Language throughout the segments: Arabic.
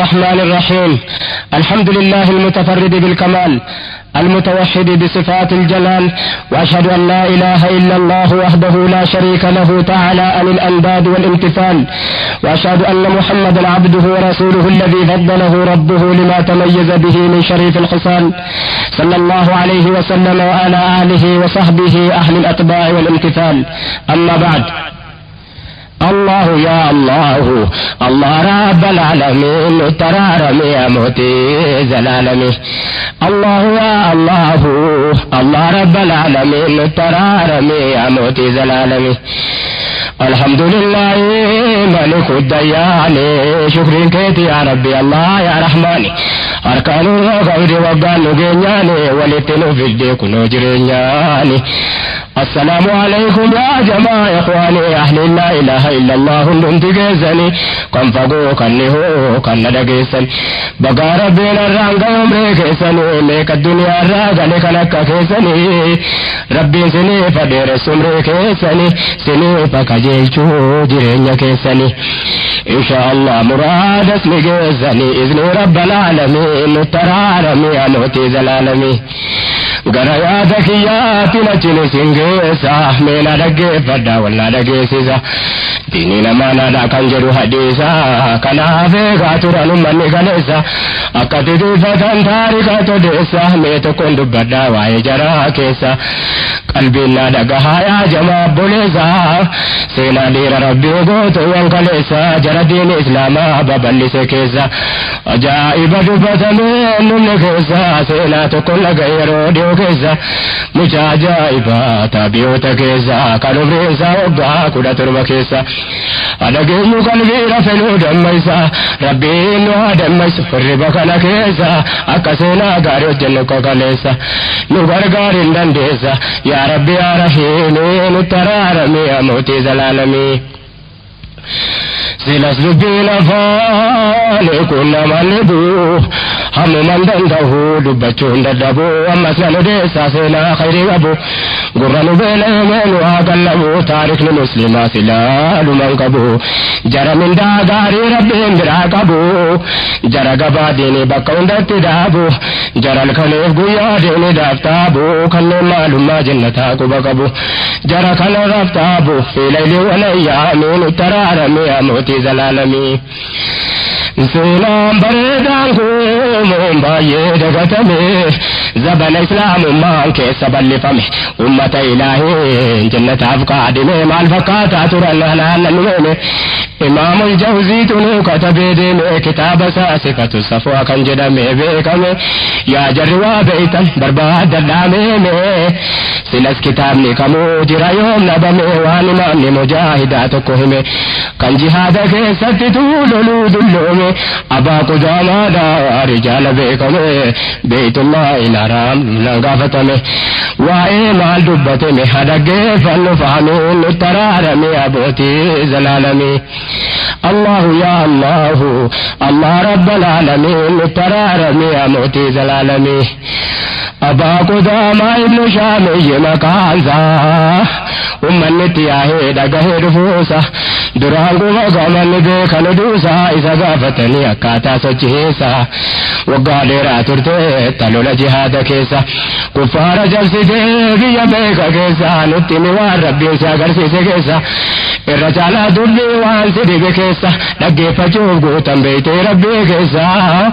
الرحمن الرحيم. الحمد لله المتفرد بالكمال المتوحد بصفات الجلال وأشهد أن لا إله إلا الله وحده لا شريك له تعالى عن الانداد والامتثال وأشهد أن محمدا عبده ورسوله الذي فضله ربه لما تميز به من شريف الخصال صلى الله عليه وسلم وعلى آله وصحبه أهل الأتباع والامتثال. أما بعد الله يا الله. الله رب العالمين ترارمي يا موتي زلالمي. الله يا الله. الله رب العالمين ترارمي يا موتي زلالمي. الحمد لله ملك الديان شكر كيتي يا ربي الله يا رحمن. أركان الغير وقال نجينياني ولتنو في الديك نجرينياني السلام عليكم يا جماعة إخواني أهل لا إله إلا الله هندم تجيزني كم فقو كني هو كن دقيسن بقى ربنا الرانق يوم كيسني ميك الدنيا الراجل كنك كيسني. ربي سني فدير سمري كيسني. سني فكجيلشو جرين كيسني إن شاء الله مراد اسمي جيزني إذن رب العالمين ترارمي أنوتي زلالمي gara yaada kiyyaatti nachini singeessa meena dhaggeeffadha wallaa dhageessisa diinii namaa naadha kan jedhu hadiisa kanaaf eegaa turan ummanni kaleessa akka titiifatan taarika todeessa mee tokkoon dubbadha waa'ee jaraa keessa qalbiin naa dhagahaa yaa jamaa obboleessa سينا دير ربي وقوتو وانقلسا جرى دين إسلاما بابل سكيسا اجائب دبتا من نكيسا سينا تقول غيرو ديو كيسا. مجا جائبا تابيو تكيسا كانو بريسا وقا كودا تربا كيسا. أنا جيم قلبي رفلو دميسا ربي إنو دميس فربا كان كيسا. اكا سينا غارو جنكو كاليسا نغر غارين دنديسا يا ربي يا رحيم نترارمي اموتي زلا العالمين silas dubbiin afaan kun nama libu hammuman danda'u dubbachuun dadhabu ammas nan odeessaa seenaa khayrii qabu gurra nu beelameen waa qallabu taarikni muslimaa silaaluman qabu jara mindaa gaarii rabbiin biraa qabu jara gabaa diinii bakka hundatti dhaabu jara halkaniif guyyaa diinii daaftaabu kanneen maalummaa jannataa quba qabu jara kana raftaabu fiilaylii walayyaamiin taraaramee amootii zalaalamii. seenaan bareedaan kun baay'ee dagatame zabana islaamummaan keessa bal'ifame ummata ilaahiin jannataaf qaadime maal fakkaataa turan naannan nume imaamul jawziitu nu katabee deeme kitaaba isaa sifatu safwa kan jedhame beekame yaa jarri waa beeytan barbaadadhaa meeme silas kitaabni kamuu jira yoom nabame مدد ستولو دلو میں ابا کو جامادا رجال بیکو میں بیت اللہ الارام لنگافت میں وائے مال دبت میں حدگے فن فامین ترار میں ابوتی زلال میں اللہ یا ابا کو داما ابن شام، یہ مکان سا۔ امن تیا ہے ڈگہ رفوسا۔ درانگو مگا ومن بيك لدوسا إذا غافت لي أكاتا سجيسا وقادرة ترتي تلول جهاد كيسا كفار جلس دي بيك كيسا نتني والرب يسا قرسي سكيسا الرجال دولي وانسي بيكيسا نقي فجوب قوتا بيتي ربي كيسا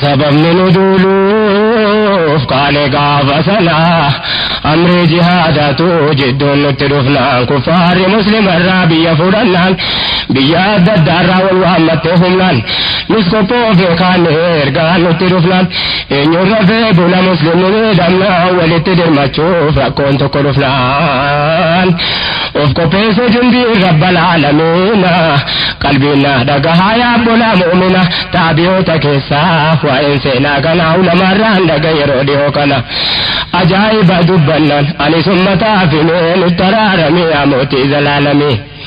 سبب من دولوف قال قاف أسنا. أمر جهاد توجد نترفنا كفار مسلم الرابي فرنا بياد الدارة والوامة تهمنا نسكو بوفي خان إرقا نترفنا إن يرفي بولا مسلم ندمنا ولتدر ما تشوف كنت كرفنا وفكو بيس جنبي رب العالمين. قلبنا دقها يا بولا مؤمنة تابيوتا keessaa waa'een seenaa kanaa ulamarraan dhaga yeroo dhiyoo kana ajaa'iba dubbannan ani summataa fi mee nutti araaramee amootii zalaalamee.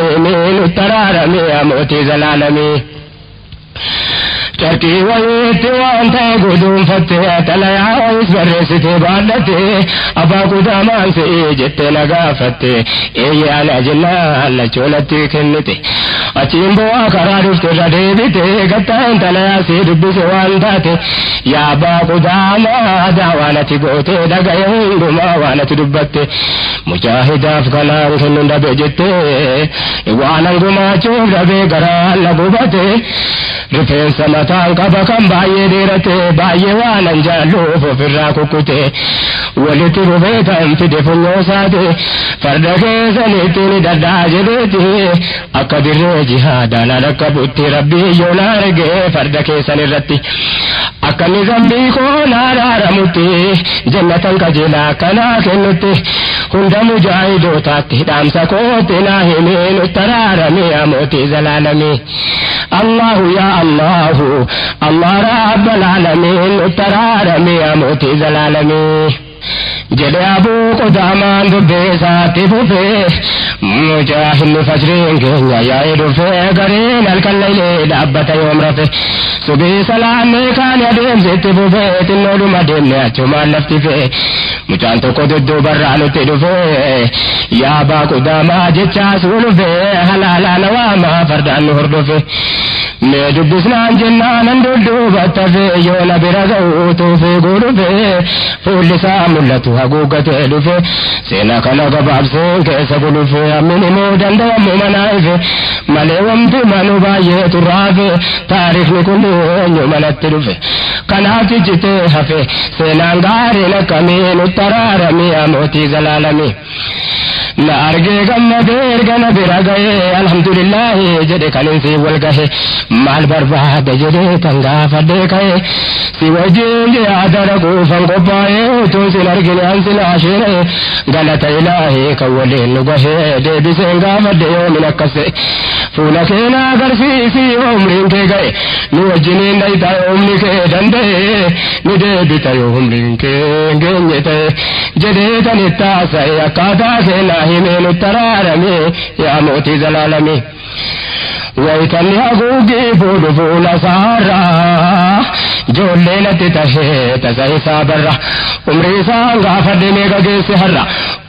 میں ترار میں موتی زلال میں۔ Zalaalamee. carqii wayiitti waan ta'e guduunfattee xalayaa wayis barreessitee baadhattee abbaa kutaamaan se'ee jettee na gaafatte eeyyee ana jennaan lachoolatti kennite achiin bu'aa karaa dhufte irra deebite gattaan xalayaa see dubbise waan taate yaa abbaa kutaamaa daawaan ati goote dhagaye hundumaa waan ati dubbatte mujaahidaaf kanaan kennuun dhabe jettee waan angumaachuuf dhabee garaan Barataan qaba kan baay'ee dheerate baay'ee waanan jaalluuf ofirraa kukkute. Walitti rufee ta'an fide funyoo saate farda keessanitti ittiin daddaa jedheeti akka dirree jihaadaan akka butti rabbii yoo na farda keessan irratti akka ni rabbii koo na araaramutti jannatan qajeelaa kanaa kennutti. Hunda mujaahidootaatti hidhaamsa kootti naa himee nuttaraarame amooti zalaalame allahu yaa allahu اللہ رب العالمین ترار میں اموتی زلال میں۔ Jedhe abuu qodaamaan dubbeessaatti fufee mujaahidni fajriin keenya yaa'ee dhufee gareen halkan laylee dhaabbata yoom rafe subii salaamee kaan adeemsetti fufee xinnoodhuma deemne achumaan lafti fee mucaan tokko dudduubarraa nutti dhufee yaa abaa qodaamaa jechaas dhufee halaalaan waamaa fardaan nu hordofe mee dubbisnaan jennaan an dudduubatti fee yoo na bira ga'uu tuufee godhufee fuulli isaa mul'atu haguuggatee dhufe seenaa kana gabaabseen keessa gulufe hammin himuu danda'amu manaa ife malee wamti manu baay'ee turraafe taarifni kun eenyu manatti dhufe kanaaf jijjitee hafe seenaan gaariin akkamii nutti araaramee amootii zalaalamee. na argee gammadee erga na bira ga'ee alhamdulillahi jedhe kanin si wal gahe maal barbaada jedhee tan gaafadhee ka'e si wajjin yaada dhaguufan qophaa'ee utuu sin waliin nu gahee deebiseen gaafadhe yoomin akkas ta'e fuula keena agarsiisi umriin kee ga'e nu wajjiniin dhayta umri kee danda'e ni deebita yoo umriin kee geenye ta'e jedhee tan itti haasa'e akkaataa keenaa himee nutti araarame yaa mootii zalaalame. Waytanni haguuggii fuudhu fuula saarraa ijoollee natti tahee tasa isaa barra umrii isaa gaafadhe meeqa geesse har'a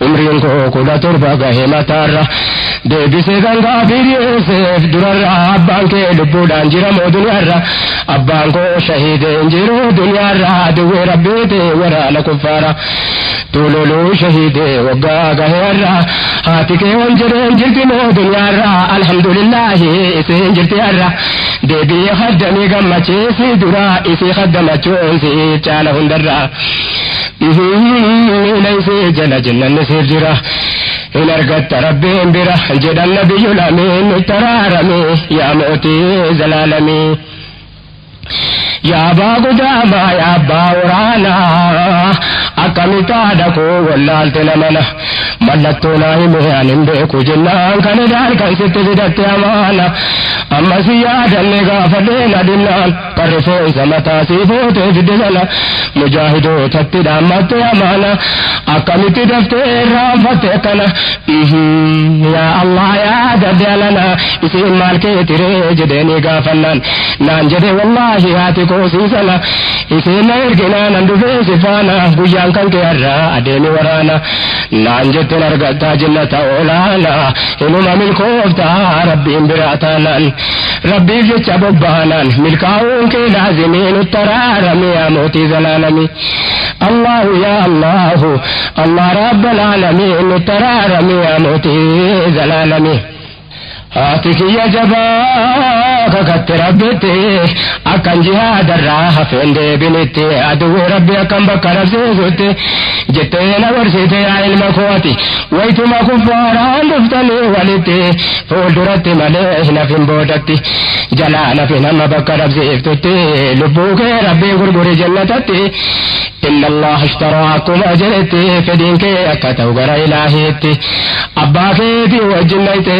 umriin koo kudha torba gahee mataarra deebisee gangaa firiyeesseef durarra abbaan kee lubbuudhaan jira moo duniyaarra abbaan koo shahiideen jiru duniyaarra duwwee rabbiite waraana kuffaara tululuu shahiidee waggaa gaheerra haati kee wan jedheen jirti moo duniyaarra alhamdulillaahi isee jirti har'a deebi'ee haddamii gammachee si duraa isii haddamachuun si caala hundarraa miila isii jala jennanni siif jira. إن أرقدت ربي برا جدا النبي الأمين ترارمي يا موتي زلالمي يا أبا قدامى يا أبا ورانا آلہنا منڈوندے مال کے تیرے گا فن نان جد و اللہ تکو سی سنا اسی نی نان دے سانا guyyaan kan kee har'aa adeemi waraana naan jettin argattaa jinnata olaana hinuma milkooftaa rabbiin biraa taanaan rabbiif jecha bobbaanaan milkaa'uun kee laazimii nutti araarame yaa mootii zalaalami الله يا الله الله رب العالمين نترارمي يا موتي زلالمي هاتك يا جباك كت ربتي أكن جهاد الراح فين دي بنتي أدو ربي أكن بك نفسي جتين ورسيتي يا علم قوتي ويتما كفارا دفتني ولتي فولدرتي مليه نفين بودتي جلا نفين أما بك نفسي افتتي لبوك ربي غرغر جنتتي إن الله اشتراكم أجرتي فدينك أكتو غرا إلهيتي أباكيتي وجنيتي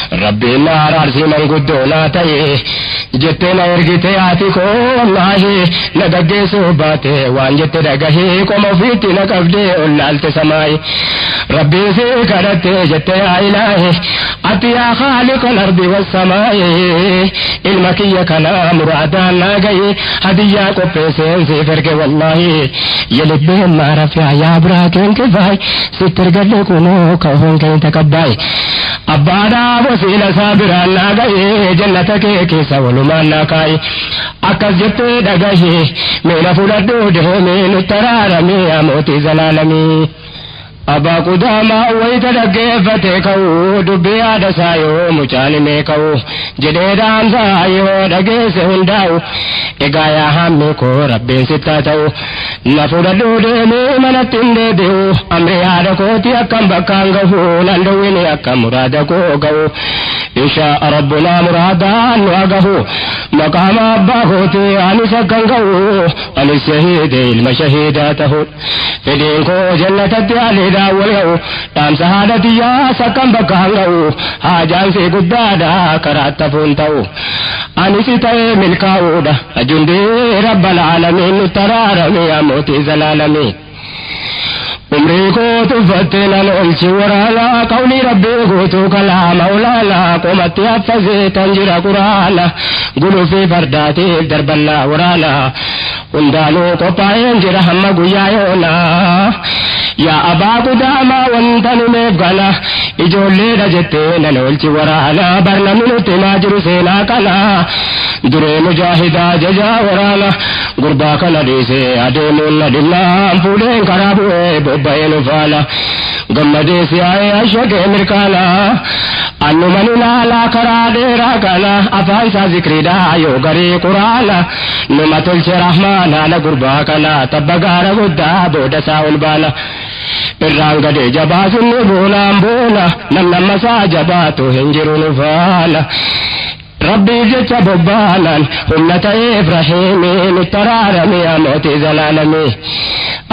رب النار عرش من قد ولا تيه جتو لا ارغي تي آتي كون لاهي لدغي سوباتي وان جت رغهي كومو فيتي لكفدي اولال تسماي ربي سي كرت جت يا الهي اتيا خالق الأرض والسماء علمك يا كلام رعدا لا غي هديا قفي سين سي فرك والله يلب ما رفع يا براكين كفاي ستر قد كونو كهون كي تكباي ابادا بسيلا صابر لا غي جنتك كي سولو مان نہ کاری اکجت دگہی میرا پورا ڈوڈ ہو میں موتی زلال میں ابا قداما ویت دگے فتح کو دبیا دسایو مچان میں کو جدے رام سایو دگے سے ہنڈاو اگایا ہم کو رب ستا تو نفر دودے میں من تندے دیو امرے آد کو تیا کم بکان گو لندوی نے اکم مراد کو گو انشاء ربنا مرادان واگو مقام ابا ہوتے آنی سکن گو علی شہید علم شہیداتہو فدین کو جنت تیالی دا daawwale'u dhaamsa haadhatiyyaa saqqan bakka hanga'u haajaansi guddaadha karaatti hafuun ta'u anisi ta'ee milkaa'uudha ajundee rabbal aalamiin nutti araarame amooti zalaalame. أمريكوت فتل الألسورة لا قولي ربي قوتك لا مولا لا قمت يفزي تنجر قرالا قلو في فرداتي درب الله ورالا وندالو قطع ينجر هم قيايونا يا أبا قداما وندن ميبغنا إجولي رجتين الألسورالا برنا من تماجر سينا كلا دري مجاهدا ججا ورالا قربا كلا ديسي أديمون لدلام بولين كرابوه بین فالا گمدے سے آئے اشد مرکالا، انو منی لالا کرا دے راکالا افائسا ذکری دا یو گری قرالا، نمتل سے رحمانا لگربا کلا تب گار ودا بودا ساول بالا۔ پرانگ دے جبا سنو بولا بولا نم نم جبا تو ہنجرون فالا rabbii jecha bobba'anaan humna ta'eef rahiimiin taraarame amooti zalaalame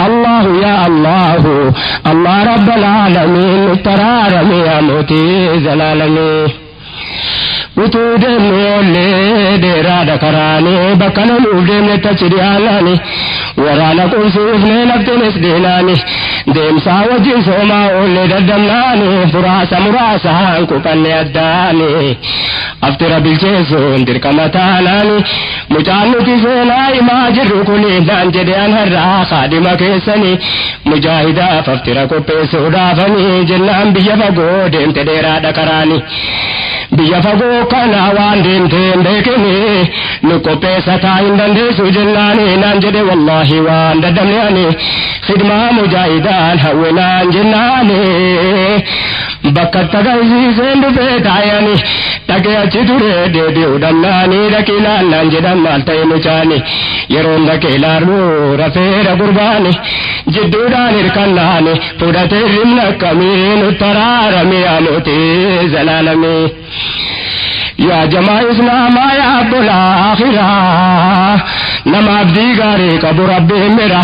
allahu yaa allahu allah rabbal aalamiin taraarame amooti zalaalame utuu deemne oollee dheeraadha karaanii bakka nanuuf deemne tachi dhiyaanaani waraana qunsuuf nee laftinis deenaani دیم سا ساوج سوما اولد الدمان فراس مراسا كفن ہاں يداني افتر بالجيزون درك متاناني مجانو تسونا اماجر كل دان جی جديان هرا خادم كيسني مجاهدا فافتر كوبي سودا فني جنان بيفقو ديم تديرا دكراني فگو كنا وان دیم تیم تيم نکو پیسا بيسا اندن دیسو سجلاني نان جی جدي واللہ وان ددمياني خدمہ مجاهدا جدانی ترارمیلو تیز می جماس نام بلا آخرا نماز ری کبو ربی میرا۔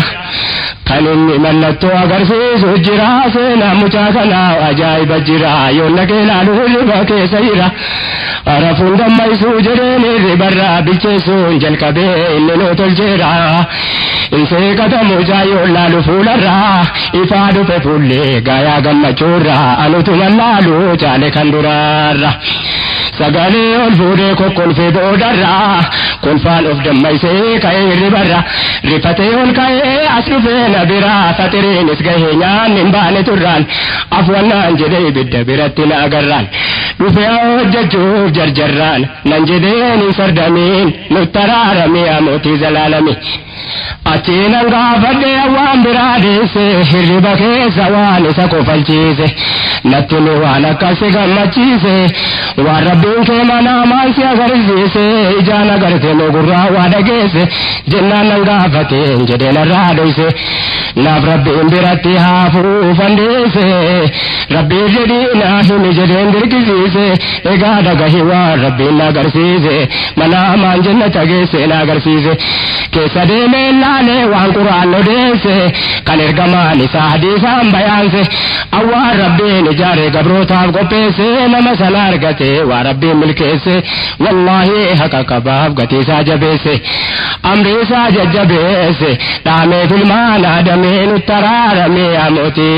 kan inni mallattoo agarsiisu jira seenaan mucaa kanaa ajaa'iba jira. Yoon dhagee ilaaluun riba keessa jira. Rafuun gammaysuu jedheen ribarraa bilcheessuun jalqabee inni nuu tolcheera. Isee kata mucaa yoon laalu fuularraa ifaa dhufe fuullee gaayaa gammachuurraa anutu mallaalu caale kan duraarra. Sagalee ol fuudhee kokkolfee boodarraa kolfaan of dammaysee ka'ee hirribarra rifatee ol ka'ee as dhufee na biraa faxiriinis gahee nyaanni hin baane turraan afwannaan jedhee ibidda biratti na agarraan dhufee hojjechuuf jarjarraan nan jedheen hin sardamiin اچینگا بڑے عوام برادے سے ہر بخے سکو پل والا کسی سے ربی کے منا ماسیا سے جانا کرتے لوگ را جنا ننگا سے نہ برتی سے۔ ربی جڑی نہ اندر کسی سے۔ اگا ربی سے منا مان جنت چگے سے نگر گرسی سے سدے لے لانے وان قرآن دے سے کنر گمانی سا حدیثان بیان سے اوا ربی نجارے گبرو تاب کو پیسے نم سلار گتے وا ربی ملکے سے واللہ حقا کباب گتی سا جبے سے امری سا ججبے سے دامے گلمان آدمین اترارمی اموتی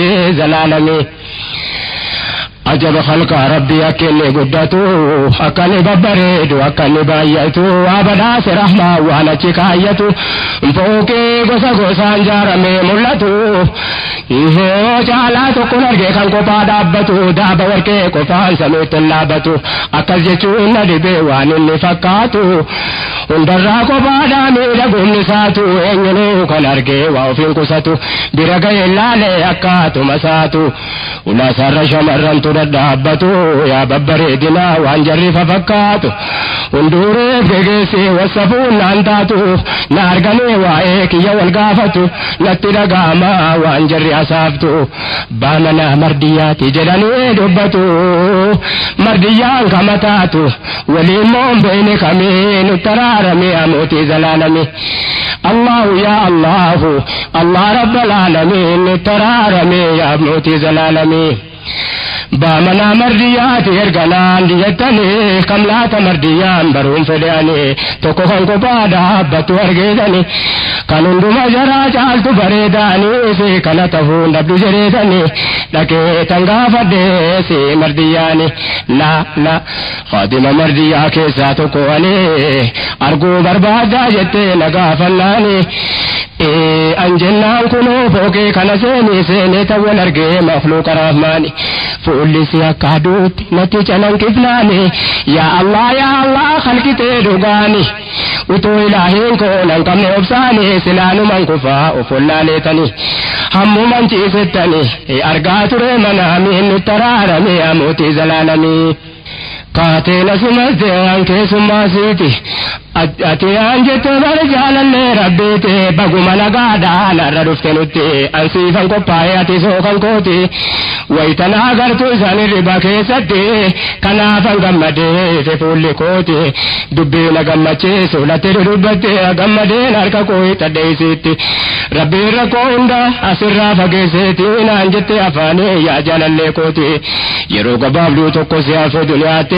عجب خلق ربي أكل قدته أكل ببريد وأكل بايته أبدا سرحمة وعلى شكايته فوقي قصة قصة انجار من إيه جعلات قل أرجي كان قفا داب وركي قفا سنو تلابته أكل جتون دبي وان اللي فكاته اندرا قفا دامي لقل نساته إنجلو كان أرجي وفين قصته برقي اللالي أكاته مساته ولا سر شمرنت ولد دابته يا ببر دنا وان جري ففكاته وندور فيجسي وصفون انتاته نارغني وايك يا والغافته لتدغاما وان جري اسافته باننا مردياتي جدني دبته مرديان كمتاته وليمون بين كمين ترارمي اموتي زلالمي الله يا الله الله رب العالمين ترارمي يا موتي زلالمي بامنا مردیات ارگلان دیتنی کملات مردیان برون فدیانی تو کخن کو بادا بتو ارگیدنی دو مجرا چال تو برے دانے سے کنا سی کنتہو جرے دنے لکے تنگا فدی سی مردیانی نا نا، خادم مردیا کے ساتھ کو علی ارگو برباد جتے نگا فلانے اے انجنان کنو پوکے کنسینی سینے سینے تول نرگے مخلوق رحمانی فو akka aduutti natti calankifnaani yaa allah yaa allah halkitee dhugaani utuu ilaahiin koo nan qabne obsaani silaanuman kufaa of wallaaleetani hammuman ciisettani argaa ture manaamiin nutti araarame amuutii zalaalamii kaateena simaste waan keessummaasiiti ati aan jette bara jaalallee rabbiiti baguma nagaadhaa narra dhufte nutti ansiifan qophaa'e ati sookan kooti waytana agartu isaan riba keessatti kanaafan gammadee fe fuulli kooti dubbii na gammachiisu latti dudubbatte gammadeen harka koo hidhadheessitti rabbiin rakkoo hunda asirraa fageesseeti naan jette afaanii yaa jaalallee kooti yeroo gabaabduu tokko si hafe duniyaatti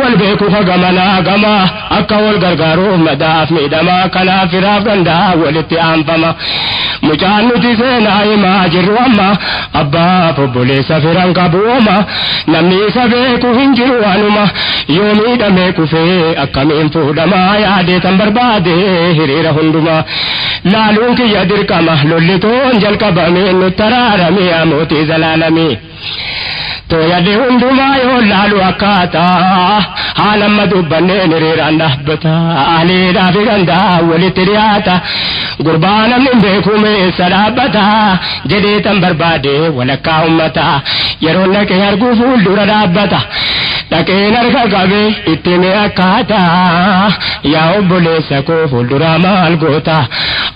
اکول بے کو گمنا گما اکول گرگارو مداف می دما، کنا فرا گندا ولتی ام پما مجانو دی سے نائی ماجر وما ابا بولے سفرن کا بوما نمی سبے کو ہنجرو انما۔ یومی دمے کو فے اکم ان پو دما۔ یا دے تم برباد ہری رہندما لالو کی یدر کا محلول تو انجل کا بمین ترارمی موتی زلالمی۔ تو یاد ہندمایو لالو اکاتا عالم مدو بنے نرے را نحبتا آلے را بگندا ولی تریاتا قربانم من بیکو میں سرابتا جدے تم بربادے ولکا امتا یرو لکے ہر گفول دور رابتا لکے نرکا کبے اتنے اکاتا یاو بلے سکو فول دورا مال گوتا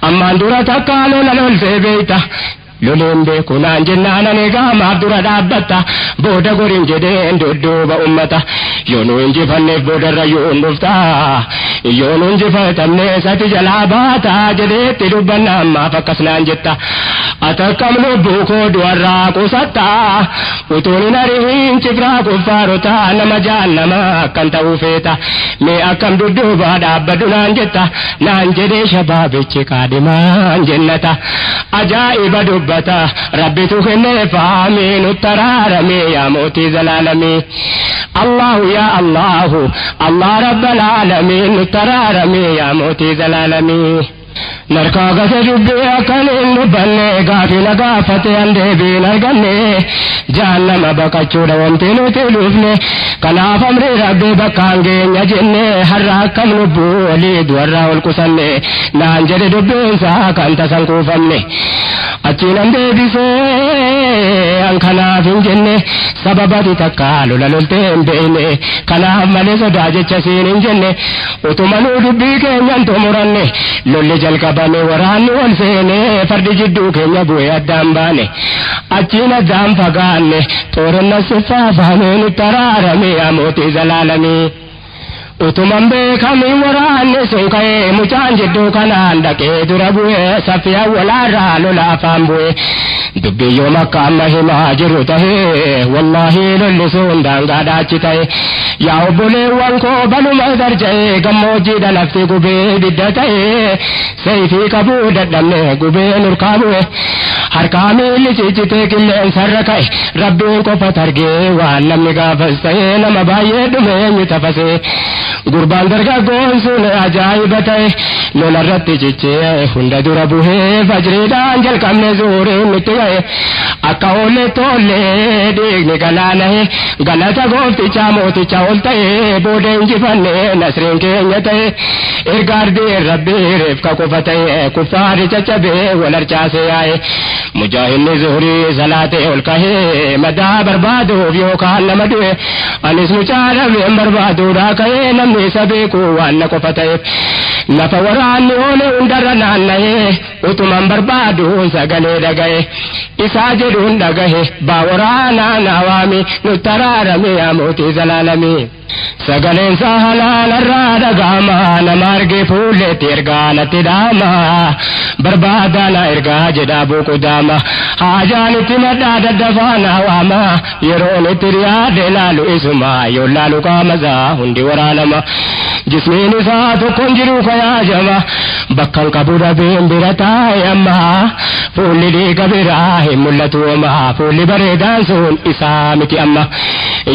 امان دورا تکالو لنول سے بیتا lola loltee beeyta loleen beeku naan jennaan ani gaamaaf dura dhaabbatta booda goriin jedheen dudduuba ummata. Yoo nu injifanneef boodarra yoo dhufta yoo nu injifatamne sati jalaa baata jedheetti dubbanna ammaaf akkas naan jetta atakkam lubbuu koo du'arraa qusatta utuun hin arihin cifraa kuffaarota nama jaannama akkan ta'uu feeta mee akkam dudduuba dhaabbadhu naan jetta naan jedhee shabaabichi kaadimaan jennata ajaa'iba dubba ربتا ربي تخني فامين الترارمي يا موتي زلالمي. الله يا الله. الله رب العالمين. الترارمي يا موتي زلالمي. Narkaa gase dubbii akkan hin dubbanne gaafii na gaafate an deebiin arganne jaannama baqachuudha wanti nuti dhufne kanaaf amri rabbii bakkaan geenya jenne har'a akkam lubbuu walii du'arraa ol qusanne naan jedhe dubbiinsaa kan tasan kuufamne achiin an deebisee an kanaaf hin jenne sababati takka lola loltee hin beekne kanaaf malee sodaa jecha siin hin jenne utumanuu dubbii keenyan xumuranne lolli jalqabame waraanni ol seene fardi jidduu keenya bu'ee addaan baane achiin addaan fagaanne xoorinna siffaafaame nutti araarame amootii zalaalamee. Utuman beekamiin waraanni sun ka'ee mucaan jidduu kanaan dhaqee dura bu'ee saffiyaan walaarraa lola afaan bu'ee dubbiyyoo makka amma himaa jiru tahee wallaahi lolli sun daangaadhaa achi ta'e yaa obboleewwan koo baluma darja'ee gammoojjiidha lafti gubee bidda ta'ee seeyfii qabuu dadhabne gubee nurkaa bu'e harkaa miilli ciccitee qilleensarra ka'e rabbiin qofa targee waan namni gaafas ta'ee nama baay'ee dhume eenyu tafasee گربال درگا گول سن آجائی بتائے لولا رت جچے ہنڈا دور بجرے کم زور مٹ گئے اکول تو لے دیکھنے نہیں غلط گوتی کو فتح ہے، کفار مدا برباد ہو گیو، کال کو ان کو فتح۔ تم لگئے kayaajama bakkan qabu dhabeen bira taa'e amma fuulli dhiiga biraa hin mul'atu amma fuulli bareedaan sun isaa miti amma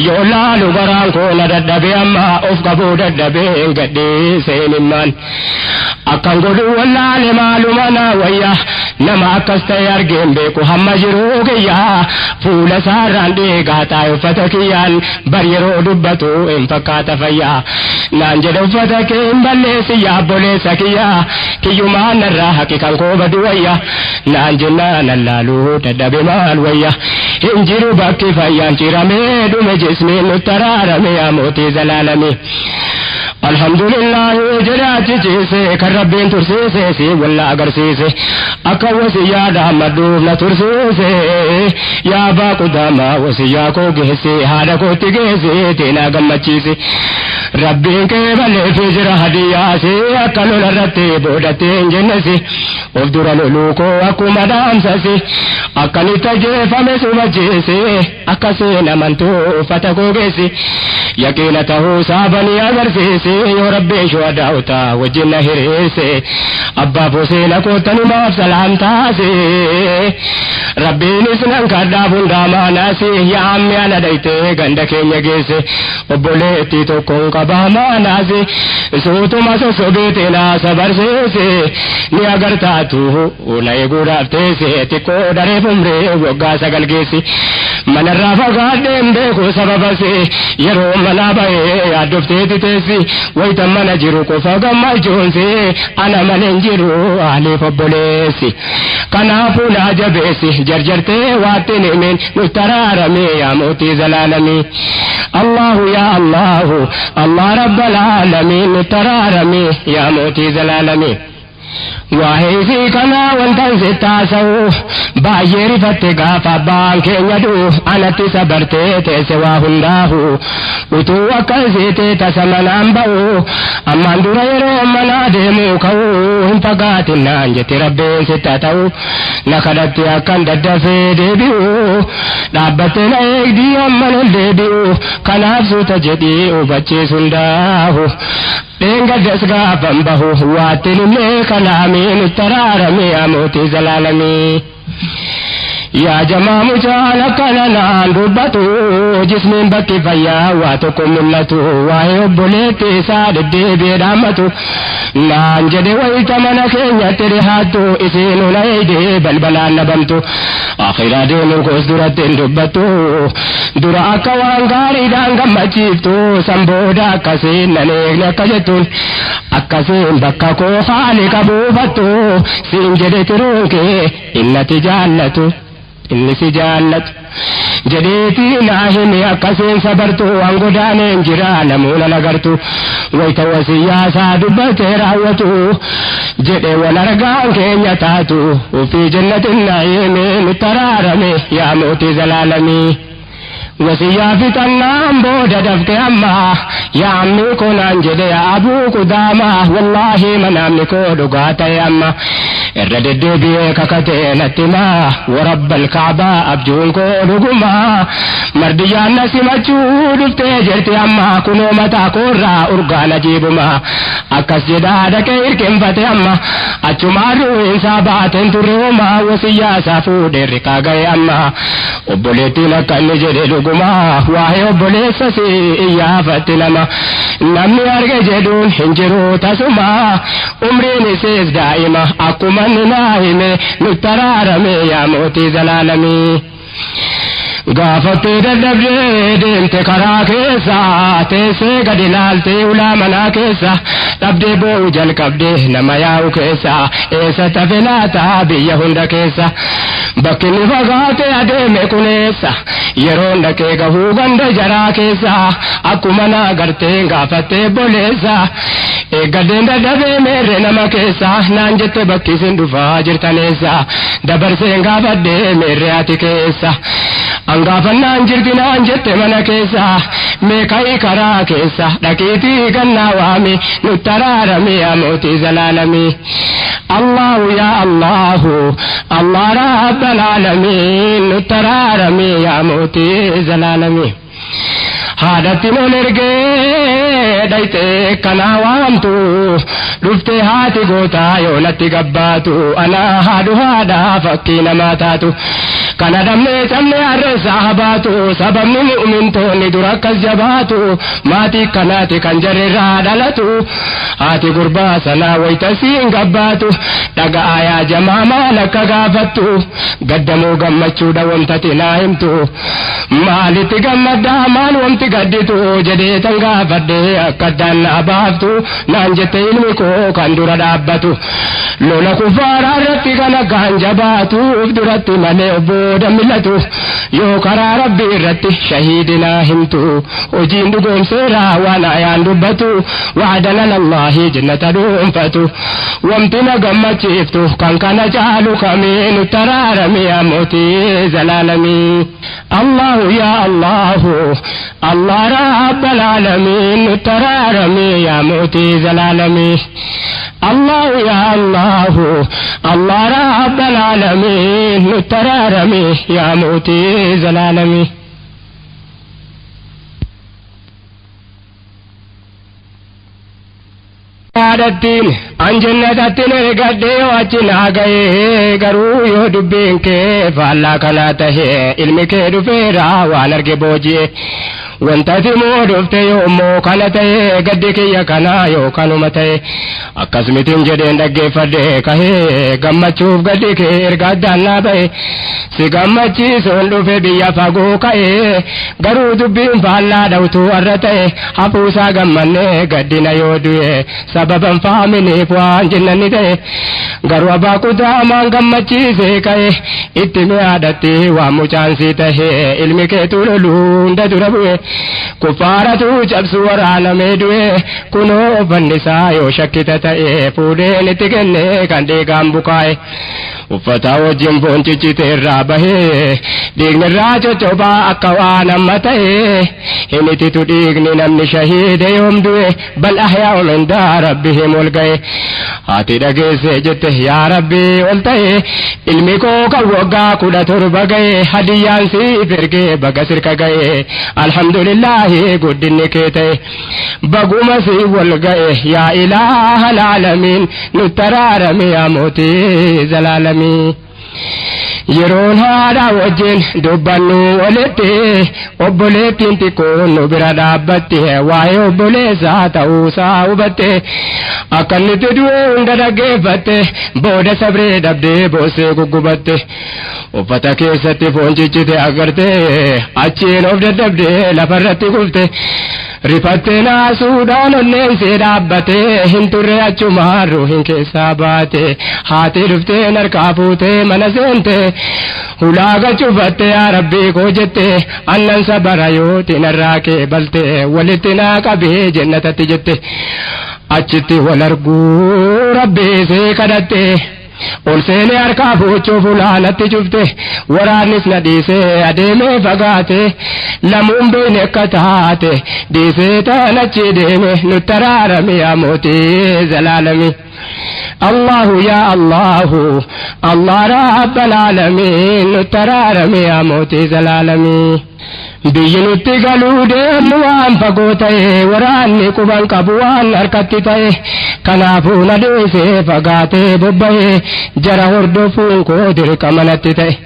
yoo laalu garaan koo na dadhabe amma of qabuu dadhabeen gadhee seenimmaan akkan godhu wallaale maaluma na wayya nama akkas ta'e argeen beeku hamma jiruu kiyyaa fuula isaarraan dheegaa taa'e uffata kiyyaan bar yeroo dubbatu hin fakkaata fayyaa naan jedhe uffata kee hin balleessi yaa obboleessa kiyyaa kiyyumaan narraa haqi kan koo badu wayya naan jennaan allaaluu dadhabe maal wayya hin jiru bakki fayyaan ciramee dhume jismiin nutti araarame yaa mootii zalaalame. alhamdulillahi jedhaati ciise kan rabbiin tursiise si walla agarsiise akka wasiyyaadha madduuf na tursiise yaa abbaa qudamaa wasiyyaa koo geesse haadha kootti geesse teenaa gammachiise rabbiin kee balleeffii jira hadiyyaase akka lola irratti boodattee hin jennesi of dura loluu koo akkuma dhaamsasi akkanitti Gooftaa jeefame suba jeese akka seenaman tuuffata googeesse yaqiina ta'uu saabanii agarsiise yoo rabbeen shua daawuta wajjin na hireesse abbaa boseena koottanumaaf salaam taase rabbiinis nan kadhaa hundaa maanaasi yaa'amni ana dhaytee ganda keenya geesse obboleettii tokkoon qabaa maanaasi suutuma sossobeetenaa sabarseese ni agartaatu na eeguudhaaf teesse xiqqoo daree fumree. Waggaa sagal geessi manarraa fagaadheen beeku sababase yeroo manaa bahee yaaddofteeti teessi wayita mana jiru qofa gammachuunsi ana maleen jiru aliif obboleessi kanaafuu naa jabeessi jarjartee waattiin himin. Nutti araarame yaa mootii zalaalamii allahu yaa allahu. Allah rabbal aalamiin nutti araarame yaa mootii zalaalamii waa'ee fi kanaa wantan si taasa'u baay'ee rifatte gaafa abbaan keenya du'u anatti sabartee teesse waa hundaahu utuu akkasiitee tasa manaan ba'u ammaan dura yeroo manaa deemuu ka'u hin fagaatinaan jette rabbiin sitta ta'u. Na kadhatti akkan daddafee deebi'u dhaabbatte na eegdii amman deebi'u kanaaf suuta jedhii hubachiisu hundaahu لینگا جس گا بم بہو ہوا تین میں کلام ترار میں موتی زلال میں۔ Yaa jamaa mucaan akkana naan dubbatu jismiin bakki fayyaa waa tokko mul'atu waa'ee obboleetti isaa deddeebi'ee dhaammatu naan jedhe wayita mana keenyatti dhihaattu isiin una eedee balbalaan dhabamtu akhiraa deemuun koos duratti hin dubbattu dura akka waan gaariidhaan gammachiiftu san booda akkasiin nan eegne akka jettuun akkasiin bakka koo haali qabuufattu siin jedhe tiruun kee innati jaallatu. Inni si jaallatu jedheetii naa himi akkasiin sabartu waan godaaneen jira namuuna nagartu wayita wasiyyaasaa dubbatee raawwatu jedhe wal argaan keenya taatu ufii jannatin naayime nutti araarame yaa mootii zalaalamii. Wasiyyaa fixannaan booda dafke amma yaa ammi koo naan jedhe abuu qudaama wallaahi manaamni koo dhugaa ta'e amma. Irra deddeebi'ee kakatee natti maa warabbal kaabaa abjuun koo dhugumaa mardiyyaan na simachuu dhuftee jirti amma kunoo mataa koorraa urgaan ajiibuma akkas jedhaa dhaqee hirkeenfate amma achumaan ru'iinsaa baateen turreeuma wasiyyaa isaa fuudhee riqaa ga'e amma. Obboleettiin akka inni jedhe dhugumaa ربكما وهي بلسسي إيا فتلما لم يرغ جدون حنجرو تسما عمري نسيس دائما أقوم من نائمي نترارمي يا موتي زلالمي gaafattee dadhabdee deemte karaa keessa teessee gadi ilaaltee ulaa manaa keessa dhabdee boo'u jalqabdee nama yaa'u keessa eessa tafe laata biyya hunda keessa bakki inni fagaatee adeeme kuneessa yeroon dhaqee gahuu ganda jaraa keessa akkuma naa gartee gaafattee boleessa eeggadeen dadhabee meerre nama keessa naan jette bakki isin dhufaa jirtaneessa dabarseen gaafadhee meerre ati keessa. گا پنا من کے سی کئی کرا کے سکی گنا وا می نار رمی یا موتی جلالمی اما ہوا امارا جلال می نار رمی یا موتی جلال می haadhatti non ergee dhayxee kanaa waamtu dhuftee haati gootaa yoo natti gabbaatu anaa haadhu haadhaa fakkii namaa taatu kana dhabnee cabnee harreessaa habaatu sababni mu'mintoonni dura akkas jabaatu maatii kanaati kan jarrirraa dhalatu haati gurbaa sanaa wayita siin gabbaatu dhaga'aa yaa jamaa maal akka gaafattu gaddamoo gammachuudha wantati naa himtu maalitti gammaddaa maal wanti gadditu jedhee tan gaafadhe akka addaan na baaftu naan jette ilmi koo kan dura dhaabbatu lola kufaaraa irratti kan akkaan jabaatuuf duratti malee booda milatu yoo karaa rabbii irratti shahiidinaa himtu hojiin dhugoomseeraa waan ayaan dubbatu wa'adana lallaahi jannata dhuunfatu wamti na gammachiiftu kan kana caalu kamii nu taraarame amootii zalaalamii allahu yaa allahu اللہ رب العالمین ترارمی یا موتی زلالمی۔ اللہ یا اللہ اللہ رب العالمین ترارمی یا موتی زلالمی۔ عادتين عن جنة القد واتنا غي کے يدبين كيف الله كلا تهي علمك دفيرا وانرك kee wantati moo dhufte yoommoo kana ta'e gaddi kiyya kanaa yoo kanuma ta'e akkasumitiin jedheen dhaggeeffadhe kahee gammachuuf gaddi kee erga addaan naa ba'e si gammachiisuun dhufe biyya fagoo ka'e garuu dubbiin faallaa dhawtuu warra ta'e hafuusaa gammannee gaddina yoo du'e sababan faaminiif waan jennanni ta'e garuu abbaa kutaamaan gammachiise ka'e itti mi'aadhatti waan mucaansii tahe ilmi keetu loluu hunda dura bu'e kuffaaratu cabsu waraanamee du'e kunoo fannisaa yoo shakkita ta'e fuudheen itti kenne kan dhiigaan bukaa'e uffata wajjin boonchichite irraa bahee dhiigni irraa coccobaa akka waan amma ta'e hinititu dhiigni namni shahiide yoom du'e bal ahyaa'u mindaa rabbihim ol ga'e. Haati dhageesse jette yaa rabbii ol ta'e ilmi koo kan waggaa kudha torba ga'e hadiyyaan siif ergee baga sirka ga'e. Alhamdulillahi لله قد نكيته. بقوم في والقائه يا إله العالمين نترارم يا موتي زلالمي. Yeroon haadha wajjin dubbannu walitti obboleettiin xiqqoon nu bira dhaabbatte waa'ee obboleessaa ta'uusaa hubatte akka inni du'e hunda dhaggeeffatte booda sabree dhabdee boossee guggubatte uffata keessatti foon ciccite agarte achiin of daddabdee lafarratti kufte rifattee naasuudhaan onneen dhaabbate hin turre achumaan ruuhin keessaa baate haati dhuftee harkaa fuutee mana seente hulaaga cufatte yaa rabbii koo jette annan sabara yooti narraa kee balte walitti naa qabee jennatatti jette achitti wal arguu rabbii see kadhatte الفیل ارکاب چو فلانت چفتے ورا نفل دیسے ادے میں فگاتے لمم بین کتاتے دیسے تانچے دے میں نترار میں موتے زلال میں اللہ یا اللہ اللہ رب العالمین نترار میں موتے زلال nutti galuu deemnu waan fagoo ta'e waraanni quban qabu waan harkatti ta'e kanaafuu na dhiisee fagaatee bobba'e jara hordofuun koo dirqama natti ta'e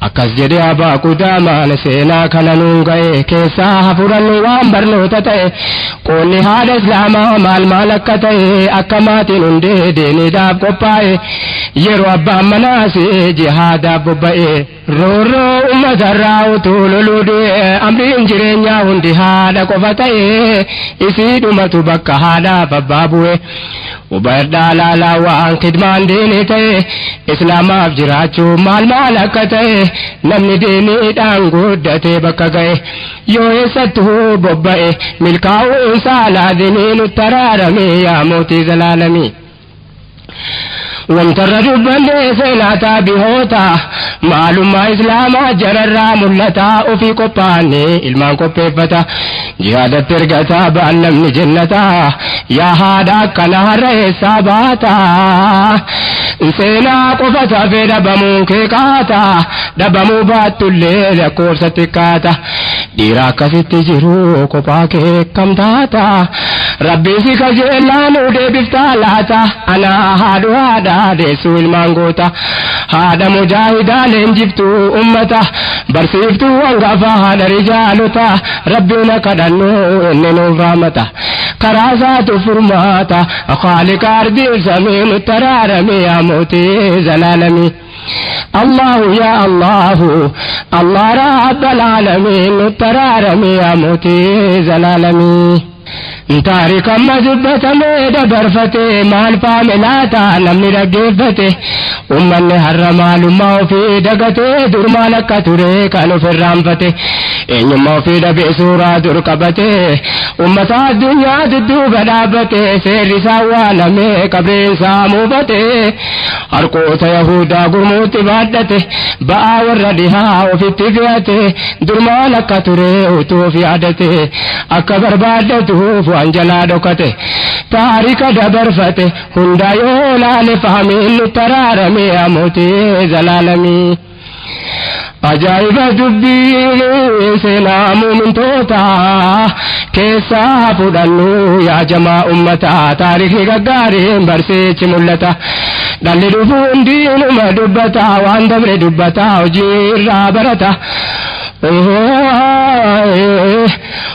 akkas jedhee abbaa kutaamaan seenaa kana nuun ga'e keessaa hafurannu waan barnoota ta'e qoonni haadha islaamaa maal maal akka ta'e akka maatiin hundee deeniidhaaf qophaa'e yeroo abbaan manaas jihaadaaf bobba'e roorroo uummatarraa utuu loluu du'e amriin jireenyaa hundi haadha qofa ta'e isii dhumatu bakka haadhaaf abbaa bu'e ubadhaa laalaa waan kidmaan diinii ta'e islaamaaf jiraachuu maal maal akka ta'e namni diiniidhaan guddatee bakka ga'e yoo eessattuu bobba'e milkaa'uunsaa laazimii nutti araarame yaa mootii zalaalamii. والترجب ليس بھی ہوتا معلوم اسلاما جررا ملتا کو قطاني المان قطيفتا جهاد ترقتا بأنم جنتا يا هذا كنهر ساباتا سينا قفتا في دبمو كيكاتا دبمو بات الليل كورسة تكاتا ديرا كسيت جرو قفاكي كم تاتا ربي سيكا جيلانو دي بفتالاتا أنا هادو هادا ana haadhu haadha deessuu ilmaan goota haadha mujaahidaa leenjiftuu ummata barsiiftuu hangafa haadha rijaalota rabbiin akka dhannuu inni nuuf raamata karaa isaatu furmaata خالق أرض السمين ترارمي يا موتي زلالمي الله يا الله الله رب العالمين ترارمي يا موتي زلالمي taarika amma dubbatamee dabarfate maal faamilaata namni dhaggeeffate ummanni har'a maalummaa ofii dagatee dur maal akka ture kan of irraanfate eenyummaa ofii dhabee suuraa dur qabate ummata addunyaa dudduuba dhaabbate seerri isaa waanamee qabreensaa muufate harkoota yahudaa gurmuutti baadhate ba'aa warra dhihaa ofitti fe'ate dur maal akka ture utuu of yaadate akka barbaadatuuf waan jalaa dhokate taarika dabarfate hunda yoo laale fahamiin nutti araarame amootee zalaalamii. ajaa'iba dubbii seenaa muumintoota keessaa fudhannu yaa jamaa ummataa taarikni gaggaariin barsiichi mul'ata dhalli dhufu hundiinuma dubbata waan dabre dubbata hojii irraa barata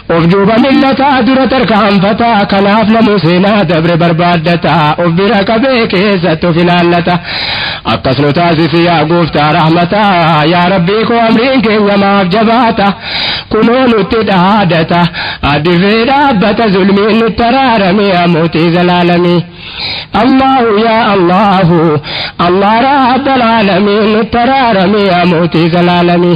of duuba millataa dura tarkaanfata kanaaf namu seenaa dabre barbaaddata of bira qabee keessatti of ilaallata akkas nu taasisi yaa gooftaa rahmata yaa rabbii koo amriin keenya maaf jabaata kunoo nutti dhaadata addirree dhaabbata zulmiin nutti araarame amootii zalaalamii الله يا الله الله رب العالمين الترارمي يا موتي زلالمي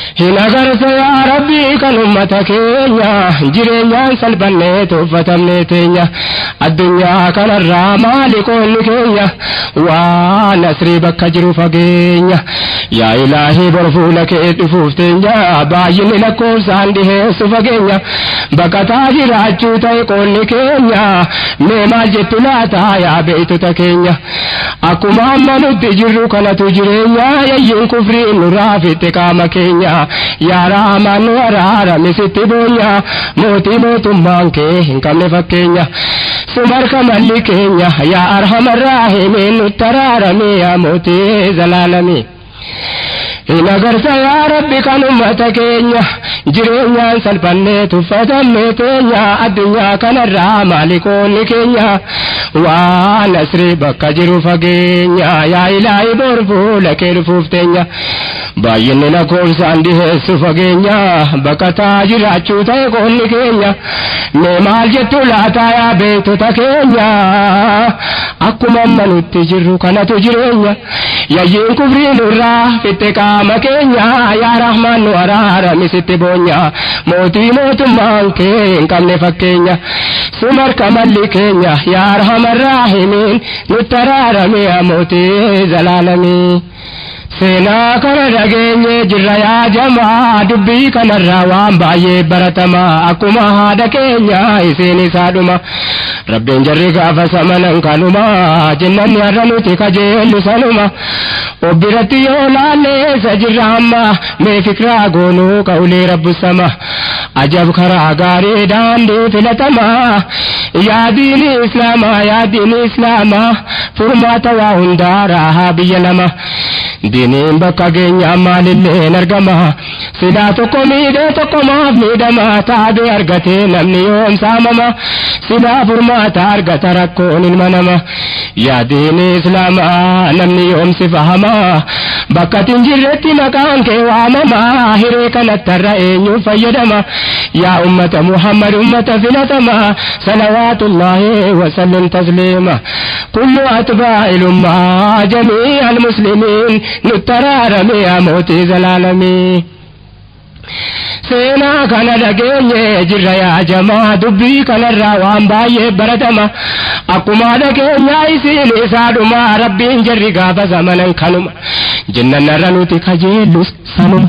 hin agarse yaa rabbii kan ummata keenya jireenyaan salphannee tuffatamnee teenya addunyaa kanarraa maali qoonni keenya waan asrii bakka jiru fageenya yaa ilaahii bor fuula kee dhufuuf teenya baay'inni lakkoofsaan dhiheessu fageenya baqataa jiraachuu ta'e qoonni keenya mee maal jettu laataa yaa beeytota keenya akkuma amma nutti jirru kanatu jireenya yayyiin kufriin nurraa fitte qaama keenya yaa raamaan nu araarame sitti boonya mootii mootummaan kee hin qabne fakkeenya sumarka malli keenya yaa arhamarraa himeen nutti araarame yaa mootii zalaalamee. Hin agarsa yaa rabbi kan ummata keenya jireenyaan salphannee tuffatamne teenya addunyaa kanarraa maalikoonni keenya waan asrii bakka jiru fageenya yaa ilaahi bor fuula kee dhufuuf teenya baay'inni lakkoofsaan dhiheessu fageenya baqataa jiraachuu ta'e qoonni keenya mee maal jettu laataa yaa beektota keenya akkuma amma nutti jirru kanatu jireenya yayyiin kufrii nurraa fitte qaama keenya yaa rahmaan nu araarami sitti boonya mootii mootummaan kee hin qabne fakkeenya sumarka malli keenya yaa rahamarraa himiin nutti araarame mootii zalaalamii. Seenaa kana dhageenye jirra yaa jamaa dubbii kanarraa waan baay'ee baratamaa akkuma haadha keenya isiin isaadhuma rabbiin jarri gaafa samanan kanuma jennanni har'a nuti kajeellu sanuma obbiratti yoo laalleessa jirra amma mee fikiraa goonuu qawlee rabbu sama ajab karaa gaarii daandii filatamaa yaadiin islaamaa yaadiin islaamaa furmaata waa hundaa raahaa biyya lama. Diniin bakka keenya maalillee argama sidaa tokko miidhee tokko maaf miidhama taabee argatee namni yoom saamama sidaa furmaata argata rakkoon ilma nama yaadiin islaamaa namni yoom si fahama bakka tin jirretti maqaan kee waamama hiree kanattarra eenyu fayyadama yaa ummata muhammad ummata filatama salawaatullaahi wasallim tasliima kullu atbaa'i lummaa jamii'a ترارمي يا موتي زلالمي سينا كان دقين يجر يا جماعة دبي كان الروان باي بردما أكو ما دقين يا إسيني سادما ربين جرقا فزمنا كانوما جنن رنوتي خجيلوس سانوما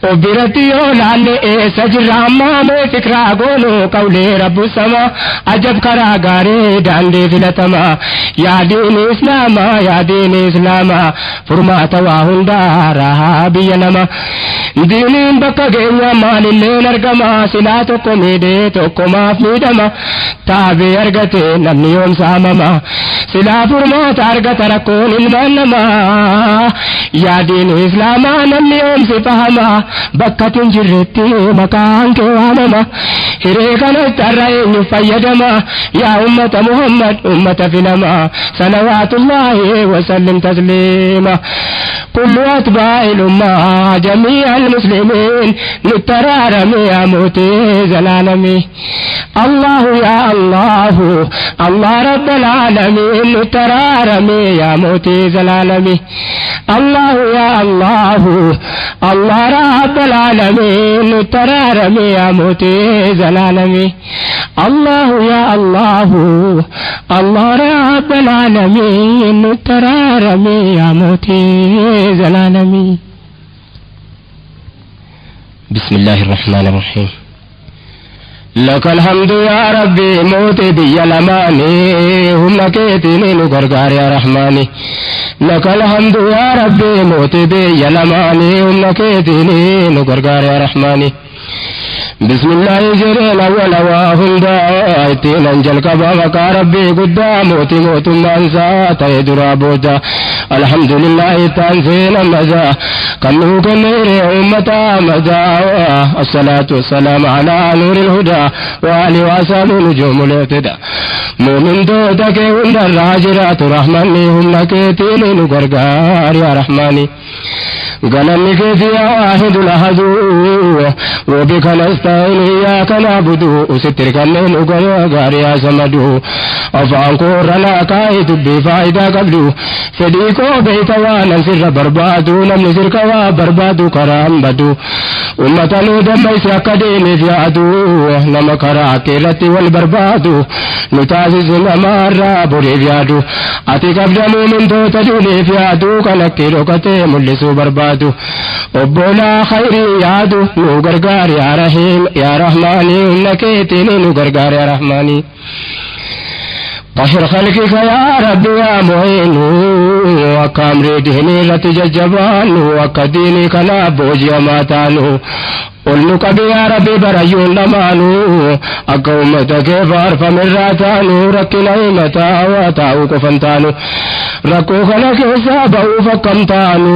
ओ बिरतियो लाले ए सजरामा में फिक्रा गोनो कौले रब समा अजब करा गारे डांडे फिलतमा या दीन इस्लामा या दीन इस्लामा ഫുർമാത്തവാ ഉണ്ടാറാബിയനമ ദീനീം ബക്കകേഞ്ഞ മാലില്ലേ നർഗമ സിലാ തൊക്കു മീതേ തൊക്കു മാഫ് മീതമ താവേ അർഗത്തെ നന്ദിയോം സാമമ സിലാ ഫുർമാത്ത അർഗ തരക്കോ നിൽമന്നമ യാ ദീൻ ഇസ്ലാമ നന്ദിയോം സിപാ دين إسلاما نمني يوم سفهما بكة جرتي مكان كوامما هريكنا ترين فيدما يا أمة محمد أمة فينما صلوات الله وسلم تسليما كل أتباع الأمة جميع المسلمين نترارم يا موتي زلالمي الله يا الله الله رب العالمين نترارم يا موتي زلالمي الله يا الله الله رب العالمين نترارم يا موتي زلالمي الله يا الله الله رب العالمين نترارم يا موتي زلالمي بسم الله الرحمن الرحيم. لکل ہم دیا ربی موت دیا لمانی ہم کیتی نیلو گرگار یا رحمانی. لکل ہم دیا ربی موت دیا لمانی ہم کے تین گرگار یا رحمانی. بسم الله يجري الأول وأهل دائت الأنجل كبغك ربي قدام وتموت من ساعت يدرى الحمد لله تنزيل مزا كنه كنير أمة مزا الصلاة والسلام على نور الهدى وآل وأسال نجوم الاعتداء مؤمن دوتك عند الراجرات رحمني هم نكيتين نقرقار يا رحماني غنم كيفي واحد لحظو وبك نستعين إياك نعبد وستر كنين غرغار يا سمد أفعن كورنا كايت بفائدة قبل. فديكو بيت وأنا سر بربادو نم سر كوا بربادو كرام بدو أمة نودم بيس أكدين في عدو نم كرا كيرتي والبربادو نتاسس نمارا بري في عدو أتي قبل من تو تجوني في عدو كنكي ركتي ملسو بربادو أبولا خيري يادو نو غرغار یا رحیم، یا رحمانی انکے تینینو گرگار یا رحمانی. قشر خلقی کا یا رب یا معین وکامری دینی لتججبان وکدینی کنا بوجی ماتانو. قلنك يا ربي بريون لمانو faarfamirraa taanu rakkina himataa waa taa'u qofan taanu rakkoo kana keessaa ba'uuf akkam taanu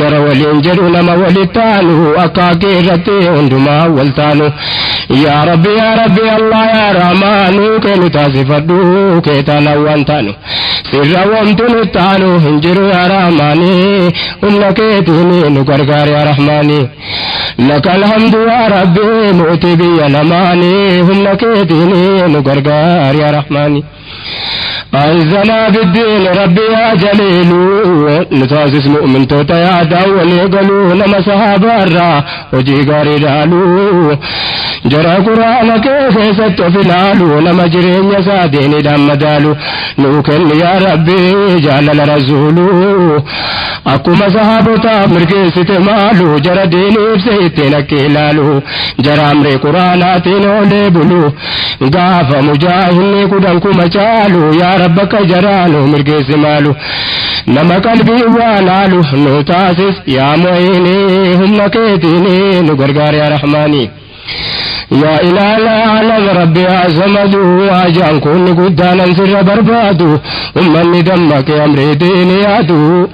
jara waliin jedhu nama walit taanu akka kee irratti hundumaa wal taanu yaa rabbi yaa rabbi allah yaa rahmaanu kee nu taasifadhu kee taanaan waan taanu sirra wamtu nu لك الحمد يا ربي مؤتي بي الاماني هم كيديني مقرقار يا رحماني. أعزنا بالدين ربي يا جليل نتاسس مؤمن توتا يا داول يقلو نما صحابة الرا. وجي غاري دالو جرى قرآن كيف ستو في لالو نما جرين يساديني دام دالو. نوكن يا ربي جالل رسولو أكما صحابتا مركي ستمالو. جرى ديني بسيتين كيلالو جرى أمري قرآناتين أولي بلو غاف مجاهني كدن كما چالو يا ربك جراله ملك زماله نم قلبي واناله نوتاسس يا معيني هم كيتيني نو يا رحماني يا إله العالم ربي أعزمد واجان كون قدانا سر بربادو. أمني دمك أمري ديني يادو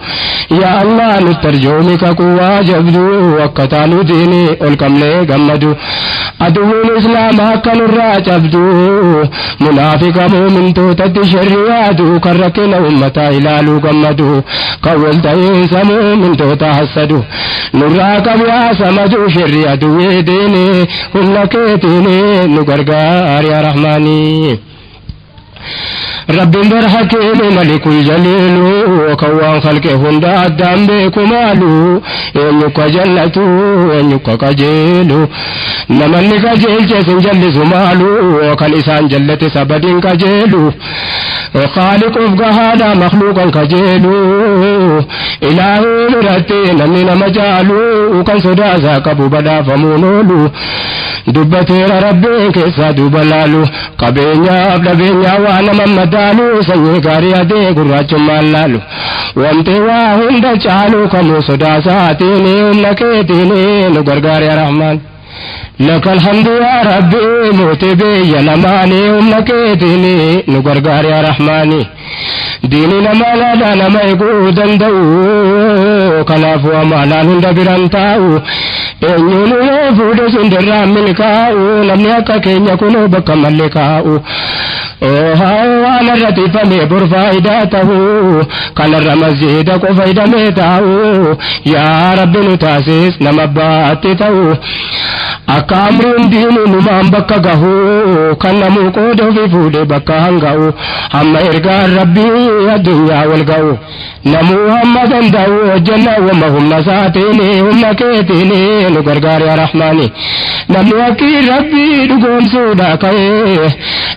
يا الله نترجمك قوة جبدو. وكتانو ديني والكملي قمدو أدو الإسلام كان الراجبدو منافق مؤمن توتد شريادو كركن أمتا إلالو قمدو قول تيس مؤمن توتا حسدو نراك بيا سمدو شريادو ديني. hakiimi tini Nukarga Arya rahmani kalqe hunda addaan beeku maalu eenyu ka jallatu eenyu ka kajeelu namanni kajeelche sin jallisu maalu kan isaan jallate sabadiin kajeelu خالق gahaadha makluuqan kajeelu ilaahii biratti namni nama caalu kan sodaasaa qabu badhaafamuun oolu dubbateera rabbiin keessaa duuba laalu qabeenyaaf dhabeenyaa waa nama madaalu జ్ఞానం మదాలు సంగకార్యదే గుర్రాచుమ్మాలు వంతేవా ఉండ చాలు కము సుదాసా، తేనే నకే తేనేను గర్గార్య రహమాన్. لك الحمد يا ربي موتبي يا لماني أمك ديني نقرقار يا رحماني ديني لما ta'u kanaafuu amaalaan hunda biraan taa'u eenyuun yoo fuudhe sindirraa milkaa'u namni akka keenya kunoo bakka mallee kaa'u. waan irratifame bor faayidaa ta'u kanarra masjiida qofa hidhamee ta'u. Yaa rabbi nu taasis nama baatti ta'u. Akka amriin diinu numaan bakka gahu kan namuu qooda ofii fuudhe bakka hanga'u. Amma ergaan rabbii addunyaa wal ga'u namuu amma danda'u hojjenna. Wamma humna isaatiin humna keetiin nu gargaari yaa rahmaani namni haqqii rabbii dhugoomsuudha ka'ee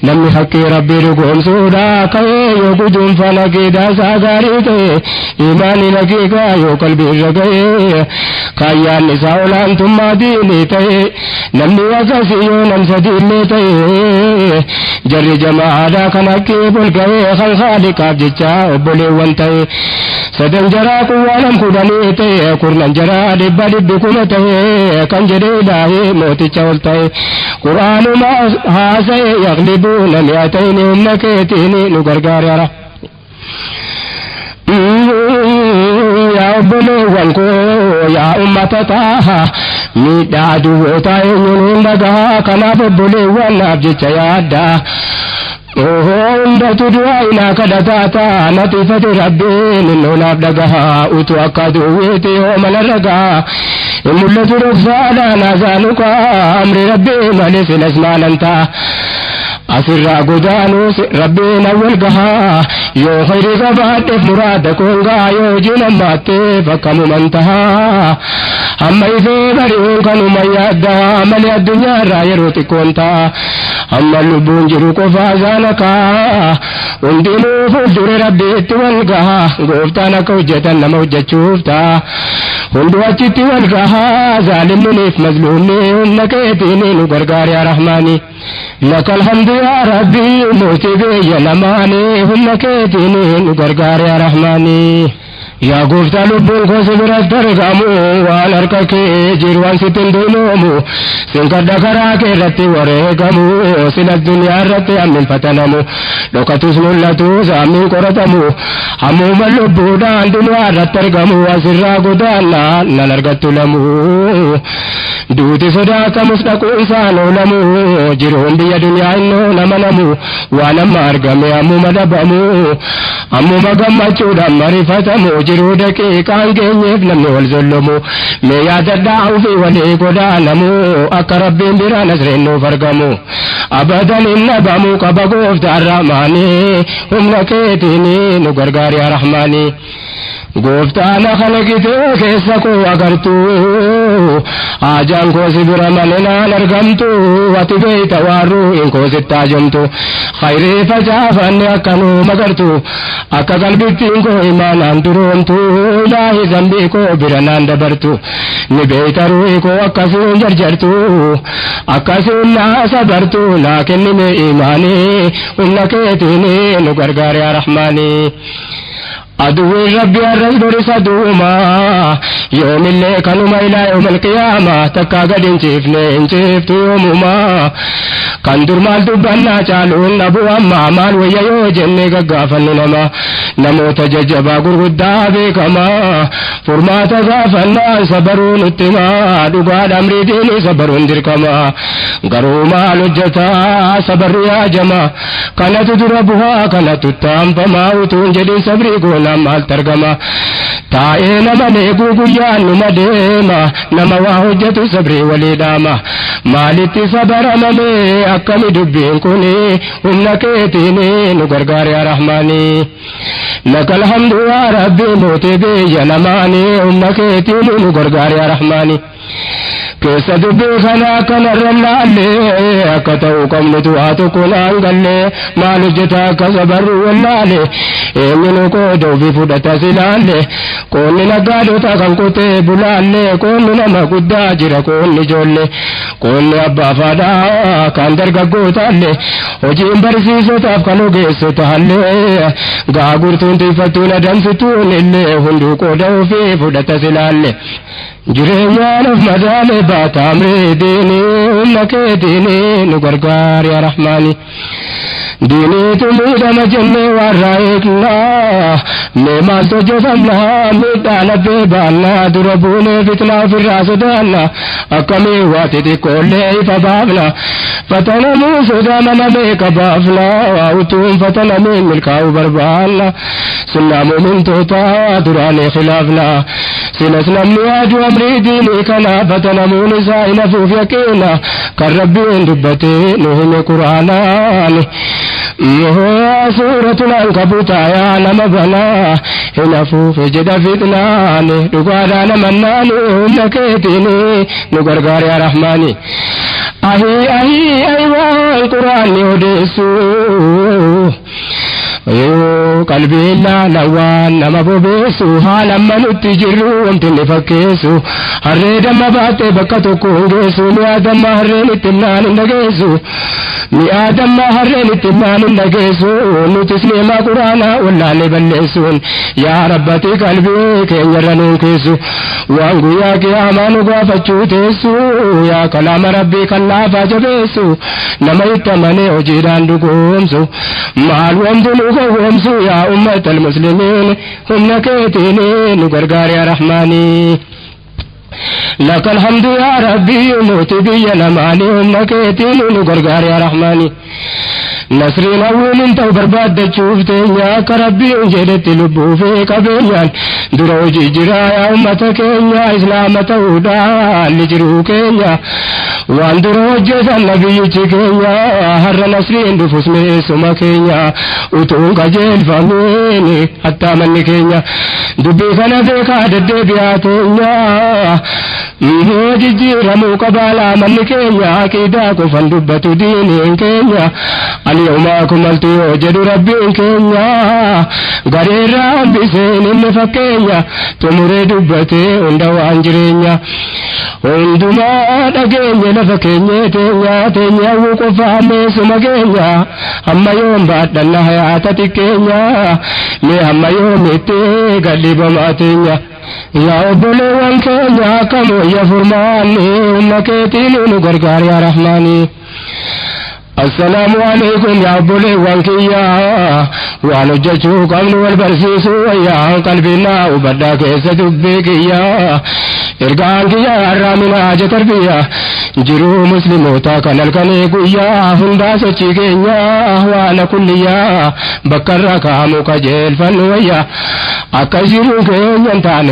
namni haqqii rabbii dhugoomsuudha ka'ee yoo guduunfa nageedaa isaa gaarii ta'e imaani nageegaa yoo qalbiirra ga'ee kaayyaan isaa olaantummaa diinii ta'e namni akkasii yoo namsa diinee ta'e jarri jamaadhaa kan haqqii bolga'ee kan haaliqaaf jecha obboleewwan ta'e sadan jaraa kuwwaanam kudhanii ta'e kurnan jaraa dhibba dhibbi kuma ta'e kan jedhe ilaahee mooticha ol ta'e quraanuma haasa'e yaqlibuu nami haa ta'ini humna keetiin nu gargaara. yaa obboleewwan koo yaa ummata taaha miidhaa duwwootaa eenyuun hin dhagaa kanaaf obboleewwan naaf jecha yaaddaa. Yoo hundatu du'a ilaa kadhataata latifate rabbiin lolaaf dhagaha utuu akka duwweeti hoomana ragaa in mul'atu dhoksaadhaan hazaanuqa amri rabbii malee filas maalantaa asirraa godaanuus rabbiin awwal gahaa yoo khayri qabaadheef muraada koongaa yoo jinammaatteef akkanuman tahaa amma ifee bari'uun kanuma yaaddaa malee addunyaarraa yeroo xiqqoon amma lubbuun jiru qofaa zaanakaa hundinuu fuuldure rabbiitti wal gahaa gooftaan akka hojjetan nama hojjechuuf ta'a hunduu wal gahaa zaalimniif mazluumni humna keetiin nu gargaari yaa الحمد يا ربي موتي بي لماني هم كيتيني نقرقار يا رحماني yaa gooftaa lubbuun koo si biratti argamu waan harka kee jiru waan sitti hin duunoomu sin kadha karaa kee irratti wareegamu silas duniyaa irratti hamminfatanamu dhokatus mul'atu saammiin qoratamu hammuma lubbuudhaan duniyaa irratti argamu asirraa godaannaa nan argattu lamu duuti sodaatamus dhaquunsaan oolamu jiruun biyya duniyaa innoo nama namu waan amma argame ammuma dhabamu ammuma gammachuudhaan marifatamu mee yaadadhaa ofii walii godaanamu akka rabbiin bira nasreennuuf argamu abadan hin dhabamu qaba gooftaan rahmaanii humna keetiin nu gargaari گوپتا نہ تو کیسا کو اگر تو آجان کو سی برا ملنا تو بے توارو ان کو تو خیر فجا فن کنو مگر تو اکا قلبی تین کو ایمان اندرون تو لاہی زمبی کو برنان دبر تو اکا سون تو اکا سون تو لیکن میں ایمانی تینے نگرگار یا رحمانی عدو ربي الرزبر صدوما يوم اللي كانوا إلى يوم القيامة تكا قد انشفني انشفت يومما كندر مال دبنا چالون نبو أما مال ويا يو جنة قافل نما نمو تججبا قرقدا بكما فرمات غافلنا صبرون اتما دقال أمري ديني صبرون دركما غرو مال جتا صبر يا جما كانت دربها كانت تتام فما وتون جدي صبري قولا نما ترگما تائے نما نیگو گیا نما دیما نما واہجت سبری ولی داما مالتی سبر ممے اکمی دبین کنے انکے تینے نگرگار یا رحمانی لک الحمد یا ربی موتے بے ینمانے انکے یا رحمانی keessa dubbii kanaa kanarra laallee akka ta'u qabnu du'aa tokko naan galle maal hojjetaa akka sabarru wallaalee ofii fudhata silaalle qoonni naggaadota kan qotee bulaalle qoonni nama guddaa jira qoonni ijoollee qoonni abbaa faadhaa kan dargaggootallee hojiin barsiisotaaf kan ogeessotaallee gaagurtuun xiiffattuun adamsituun illee hunduu qooda ofii fudhata silaalle. jireenyaan of madaale baatamree diinii humna kee diinii nu gargaari yaa rahmaani diiniitu miidhama jennee warraa eegnaa نعمت جو سملانے تالا بے بالا دربونے فتنا پھر راس دالا اکمی واتی دی کولے فبابلا فتن مو سدانا نبے کبابلا وعوتون فتن من ملکاو بربالا سننا مومن توتا درانے خلافلا سنسنا مواج ومری دینی کنا پتن مو نسائی نفوف یقینا کر ربی ان ربتے نهم قرآنان یہ سورة کبوتایا نم بنا hafuuf jedha fitnaani dhugaadhaa namannaani humna keetiini nu gargaari yaa rahmaani ahii ahii ayi waan quraanni odeessu damma baattee bakka tokko hin geessu mi'a damma harreen itti himnaan hin dhageessu mi'a damma harreen itti himnaan hin dhageessu nutis neemaa quraanaa wallaalee balleessuun yaa rabbati qalbii keenyarra nuun keessu waan guyyaa qiyaamaa nu gaafachuu teessu yaa kalaama rabbii kan laafaa jabeessu nama itti amanee hojiidhaan dhugoomsu maal wanti nu وهم سوء يا أمة المسلمين. هم نكيتين قرقار يا رحماني. لك الحمد يا ربي موت بي نماني أمكيتين نقرقار يا رحماني نصرين أول انت برباد تشوف تنيا كربي انجدت لبو في قبيان دروجي جرا يا أمة كينيا إسلام تودا لجرو كينيا وان دروجي النبي كينيا هر نصرين دفوس ميسوما كينيا وتون قجل فاميني حتى من كينيا دبي كان بيكا ددي بياتينيا Ihoo jijjiiramuu qabaalaa manni keenya aqiidaa kufan dubbatu diiniin keenya ani yoomaa kumaltu yoo jedhu rabbiin keenya gareerraa hambiseen inni fakkeenya xumuree dubbatee hunda waan jireenya hundumaa dhageenye lafa keenyee teenya teenya hawwuu qofaa meesuma keenya hamma yoom baadhanna hayaata xiqqeenya mee hamma yoomitti gadhiibamaa teenya. یا بولے ونسو یا کم یا فرمان نے ان کے تینوں گرگاریا رحمانی۔ السلام علیکم یا بولے وانکیا وانو جچو کمن والبرسیسو ویا قلبنا وبدا کیسے دبے کیا ارگان کیا رامنا آج کر بیا جرو مسلم ہوتا کنل کنے گویا، ہندا سچی گیا وانا کلیا، بکر رکامو کا جیل فن ویا، اکا جرو کے ینتان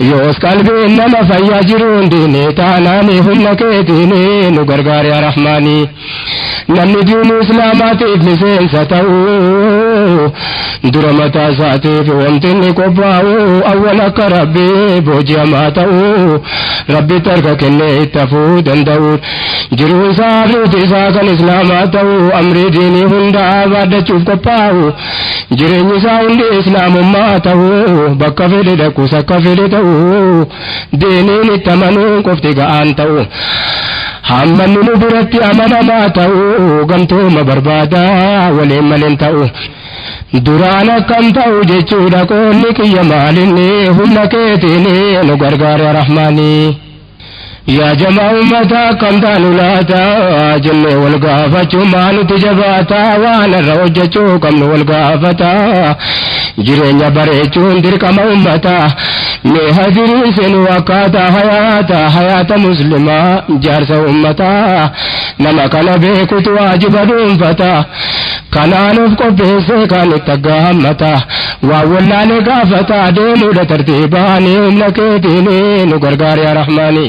يوس قلبنا مفايا نمفیا جرون دینے تانانے ہنکے دینے نگرگار يا رحماني لم دین اسلامات ابن سے فتح dura mataa isaatiif wanti inni qophaa'u awwal akka rabbii booji'amaa ta'uu rabbitti harka kennee itti hafuu danda'u jiruu isaa afriiti isaa kan islaamaa ta'uu amrii diinii hundaa baaddachuuf qophaa'u jireenyi isaa hundi islaamummaa ta'uu bakka fedhe dhaquus akka fedhe ta'uu diiniin itti amanuun qofti ga'aan ta'uu hammanni nu biratti amanamaa ta'uu gamtooma barbaada waliin maleen ta'uu. Duraan akkam ta'u jechuudha qoonni kiyya maalinni humna keetiin nu gargaara rahmaanii. یا جمع امتا کندانو لاتا جنو والگافة چمانو تجباتا وانا روجة چوکم والگافتا جرین برے چون در درکم امتا میں حضری سن وقاتا حیاتا حیاتا مسلمہ جارسا امتا نمکن کتو واجب دون فتا کنانو کو پیسے کانی تگا ہمتا واولانے گافتا دینو لترتیبانی دینے نگرگاریا رحمانی۔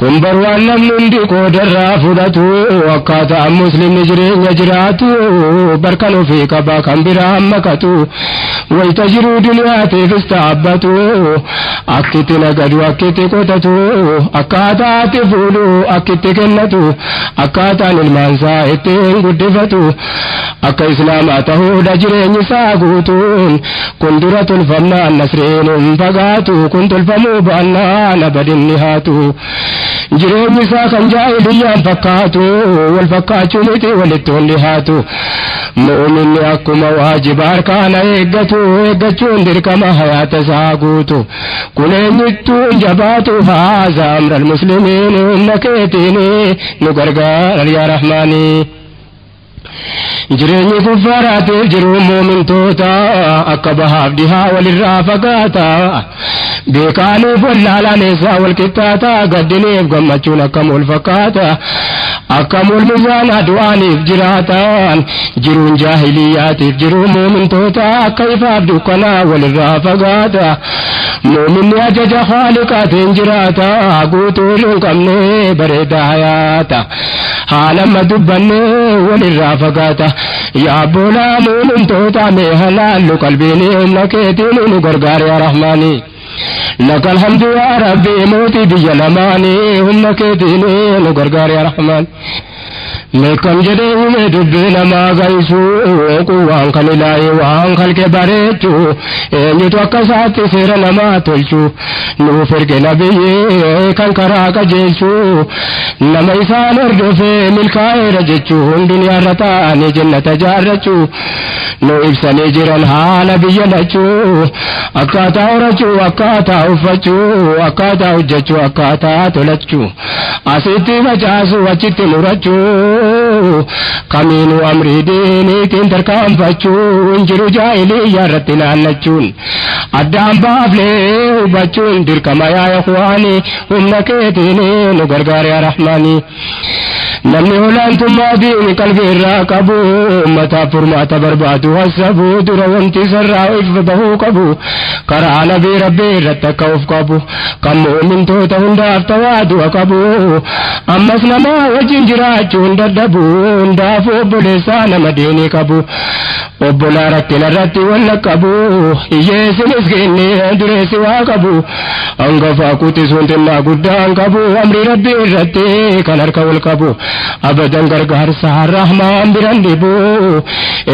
keetiin nu gargaara yaa rahmaanii. kun bar waan namni hundi qoodarraa fudhatu akkaataa muslimni jireenya jiraatu barkan ofii qaba kan biraa makatu wayita jiruu duniyaatiifis taabbatu akkitti nagadu akkitti qotatu akkaataatti fuudhu akkitti kennatu akkaataan ilmaansaa ittiin guddifatu akka islaamaa ta'uudha jireenyi isaa guutuun kun dura tolfamnaan nasriin hin fagaatu kun tolfamuu baannaan abadinni haatu جرور مساقا جاهليا فقاتوا والفقات لتي ولتولهات مؤمن يقوم واجب أركان إيقتو إيقتو دركما حياة ساقوتو كل نتو جباتو هذا أمر المسلمين إنك نقرقار يا رحماني jireenyi kuffaaraatiif jiru muumintoota akka bahaaf dhihaa walirraa fagaata. Beekaaniif wallaalaaneessaa walqixxaata gaddiniif gammachuun akkam wal fakkaata. Akkam wal mizaana du'aaniif jiraatan jiruun jaahiliyyaatiif jiru muumintoota akka ifaaf dukkanaa walirraa fagaata. Muuminni ajaja haaliqaatiin jiraata guutuu hin qabne bareedaa hayaata. Haalamma dubbanne walirraa fagaata فقاتا يا بولا مؤمن توتا مهلا لقلبي نيم لكيتي من غرغار يا رحماني لك الحمد يا ربي موتي بي لماني هم لكيتي من غرغار يا رحماني meeqam jedhee uume dubbii namaa gaisu waan kan ilaahe waan kalqe bareechu eenyutu akka isaatti seera namaa tolchu nuuf erge nabiyyee kan karaa qajeelchu nama isaan hordofee milkaa'eera jechuun duniyaarra ta'anii jannata jaarrachuu nu ibsanii jiran haala biyya lachuu akkaataa horachuu akkaataa uffachuu akkaataa hojjechuu akkaataa tolachuu asitti facaasu achitti murachuu kamiinuu amrii diiniitiin tarkaanfachuu hin jiru jaahiliyyaa irratti laallachuun addaan baaflee hubachuun dirqama yaa ikhwaanii humna keetiin nu gargaare yaa rahmaanii namni olaantummaa diini qalbii irraa qabu ummataaf furmaata barbaadu hasabu dura wanti sarraa if bahuu qabu karaa nabii rabbii irratti akka of qabu kan muumintoota hundaaf tawaadu'a qabu ammas namaa wajjin jiraachuun dadhabu hundaaf obboleessaa nama diinii qabu obbolaa rakkina irratti walla qabu hiyyeessi miskiinni dureessi waa qabu hangafaa quxisuun xinnaa guddaan qabu amrii rabbii irratti kan harka wal qabu rahmaan biran dhibu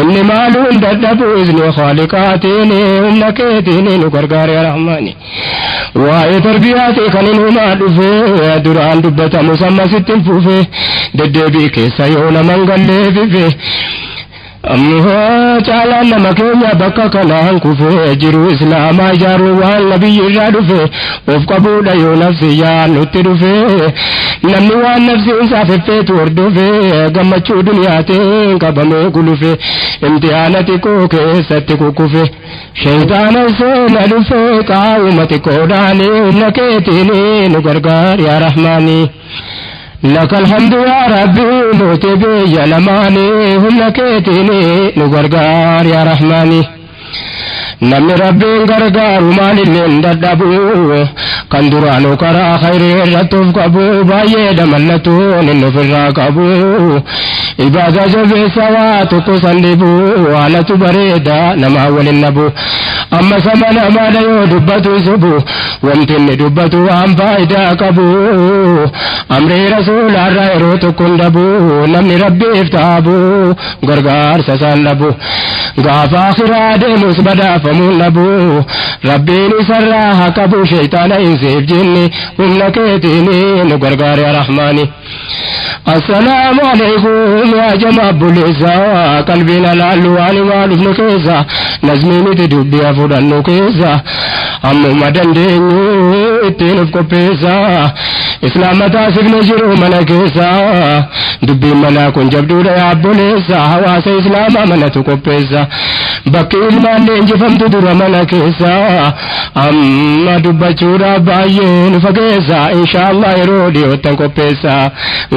inni maaluun dadhabu izni khaaliqaatiin humna keetiin nu gargaare rahmaani waa'ee tarbiyaatii kan inumaa dhufe duraan dubbatamu sammasitti hin fufe deddeebii keessa yoo naman gallee fife ammoo caalaan nama keenya bakka kanaan kufee jiru islaamaa ijaaruu waan nabiyyi irraa dhufe of qabuudha yoo nafsiyyaan nutti dhufe namni waan nafsiinsaa feffeetu hordofe gammachuu duniyaatiin qabamee gulufe imtihaana xiqqoo keessatti kukkufe sheeytaana seena dhufe qaawuma xiqqoodhaanii humna keetiin nu gargaar yaa rahmaanii. لك الحمد يا ربي موتي بي لماني هم كيتيني نغرغار يا رحماني. Namni rabbiin gargaaru maalilleen dadhabu kan duraanu karaa khayrii irratti of qabu baay'ee damallatuun inni ofirraa qabu ibaadaa jabeessa waa tokko san dhibu haalatu bareeda namaa waliin nabu amma sama namaadha yoo dubbatu subu wanti inni dubbatu waan faayidaa qabu amrii rasuulaarraa yeroo tokko hin dhabu namni rabbiif taabu gargaarsa isaan dhabu gaafa akhiraa deemus badaafamuun dhabu rabbiin isarraa haa qabu sheeytaana insiif jinni humna keetiin nu gargaare rahmaani السلام عليكم يا جماعة بوليسا قلبنا لالو واني مالف نكيسا نزميني تدبي أفضل نكيسا أمو مدن دينيو ittiin of qopheessaa islaamataa sifne jiru mana keessaa dubbiin manaa kun jabduudha yaabboleessaa hawaasa islaamaa manatu qopheessa bakki ilmaan leenjifamtu dura mana keessaa amma dubbachuudhaaf baay'een fageessaa inshaallah yeroo dhiyootan qopheessaa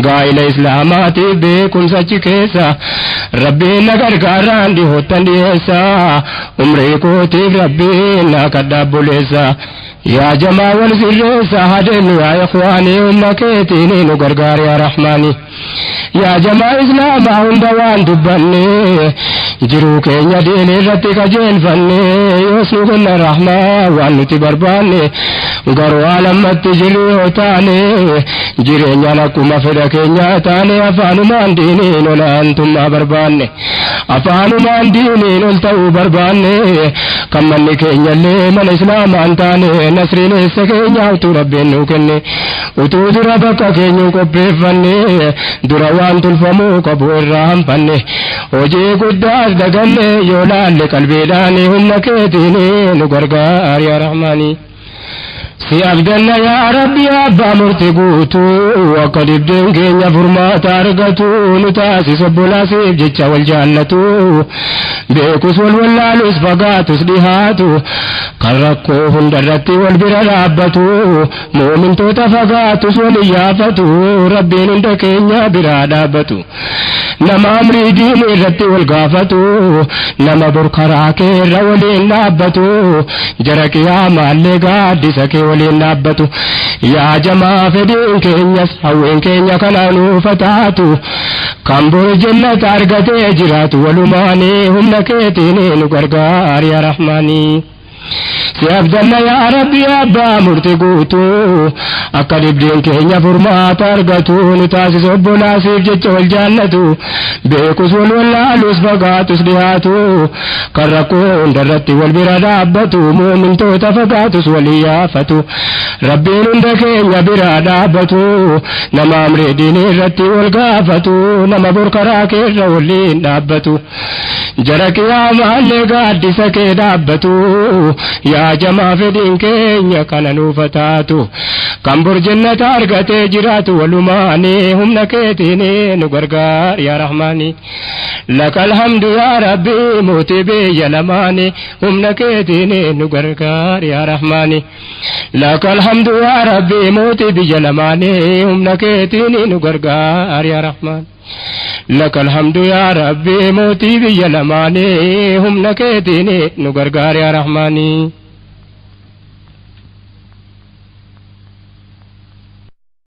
gaa'ila islaamaatiif beekumsa achi keessa rabbiin na gargaaraan dhiyootan dhiyeessaa umrii kootiif rabbiin na kadhaabboleessaa. يا جماعة والسر سهدن يا إخواني أمكيتيني نقرقار يا رحماني يا جماعة إسلام هند وان دبني jiruu keenya diin irratti qajeelfanne yoos nu kenna rahmaa waan nuti barbaanne garuu alamatti jirri yoo taane jireenyaan akkuma fedha keenya taane afaanumaan diiniin olaantummaa barbaanne afaanumaan diiniin ol ta'uu barbaanne kan manni keenyallee mana islaamaan taane kenne utuu dura bakka keenya qopheeffanne dura waan tulfamuu qabu irraa hanfanne hojii guddaas daganne yoo laalle qalbiidhaan humna keetiin nu gargaar yaa rahmaanii. Si abdanna yaa rabbi abbaa murti guutuu akka dibdeen keenya furmaata argatu nu taasisu obbolaasiif jecha wal jaallatu beekus wal wallaalus fagaatus dhihaatu kan rakkoo hundarratti wal bira dhaabbatu muumintoota fagaatus wal iyyaafatu rabbiin hunda keenya biraa dhaabbatu nama amrii diin irratti wal gaafatu nama burkaraa kee irra waliin dhaabbatu jara qiyaamaallee gaaddisa kee waliin dhaabbatu yaa jamaa fedhiin keenyas hawween keenya kanaan ufataatu kan bor jannata argatee jiraatu walumaanii humna keetiin nu gargaar yaa rahmaanii. Si abdanna yaa rabbi abbaa murti guutuu akka dibdeen keenya furmaata argatu nu taasisu obbolaasiif jecha wal jaallatu beekus wal wallaalus fagaatus dhihaatu kan rakkoo hundarratti wal bira dhaabbatu muumintoota fagaatus wal iyyaafatu rabbiin hunda keenya bira dhaabbatu nama amree diinii irratti wal gaafatu nama borkaraa keerra waliin dhaabbatu jara qiyaamaallee gaaddisa kee dhaabbatu yaa jamaa fedhiin keenya kana nuufa taatu kan burjannata argatee jiraatu walumaanii humna keetiin nu gargaar yaa rahmaanii laka alhamdu yaa rabbi mootii biyya lamaanii humna keetiin nu gargaar yaa rahmaanii laka alhamdu yaa rabbi mootii biyya lamaanii humna keetiin nu gargaar yaa rahmaanii لک الحمد یا ربی موتی دی یلمانی ہم نکے دینے نگرگار یا رحمانی۔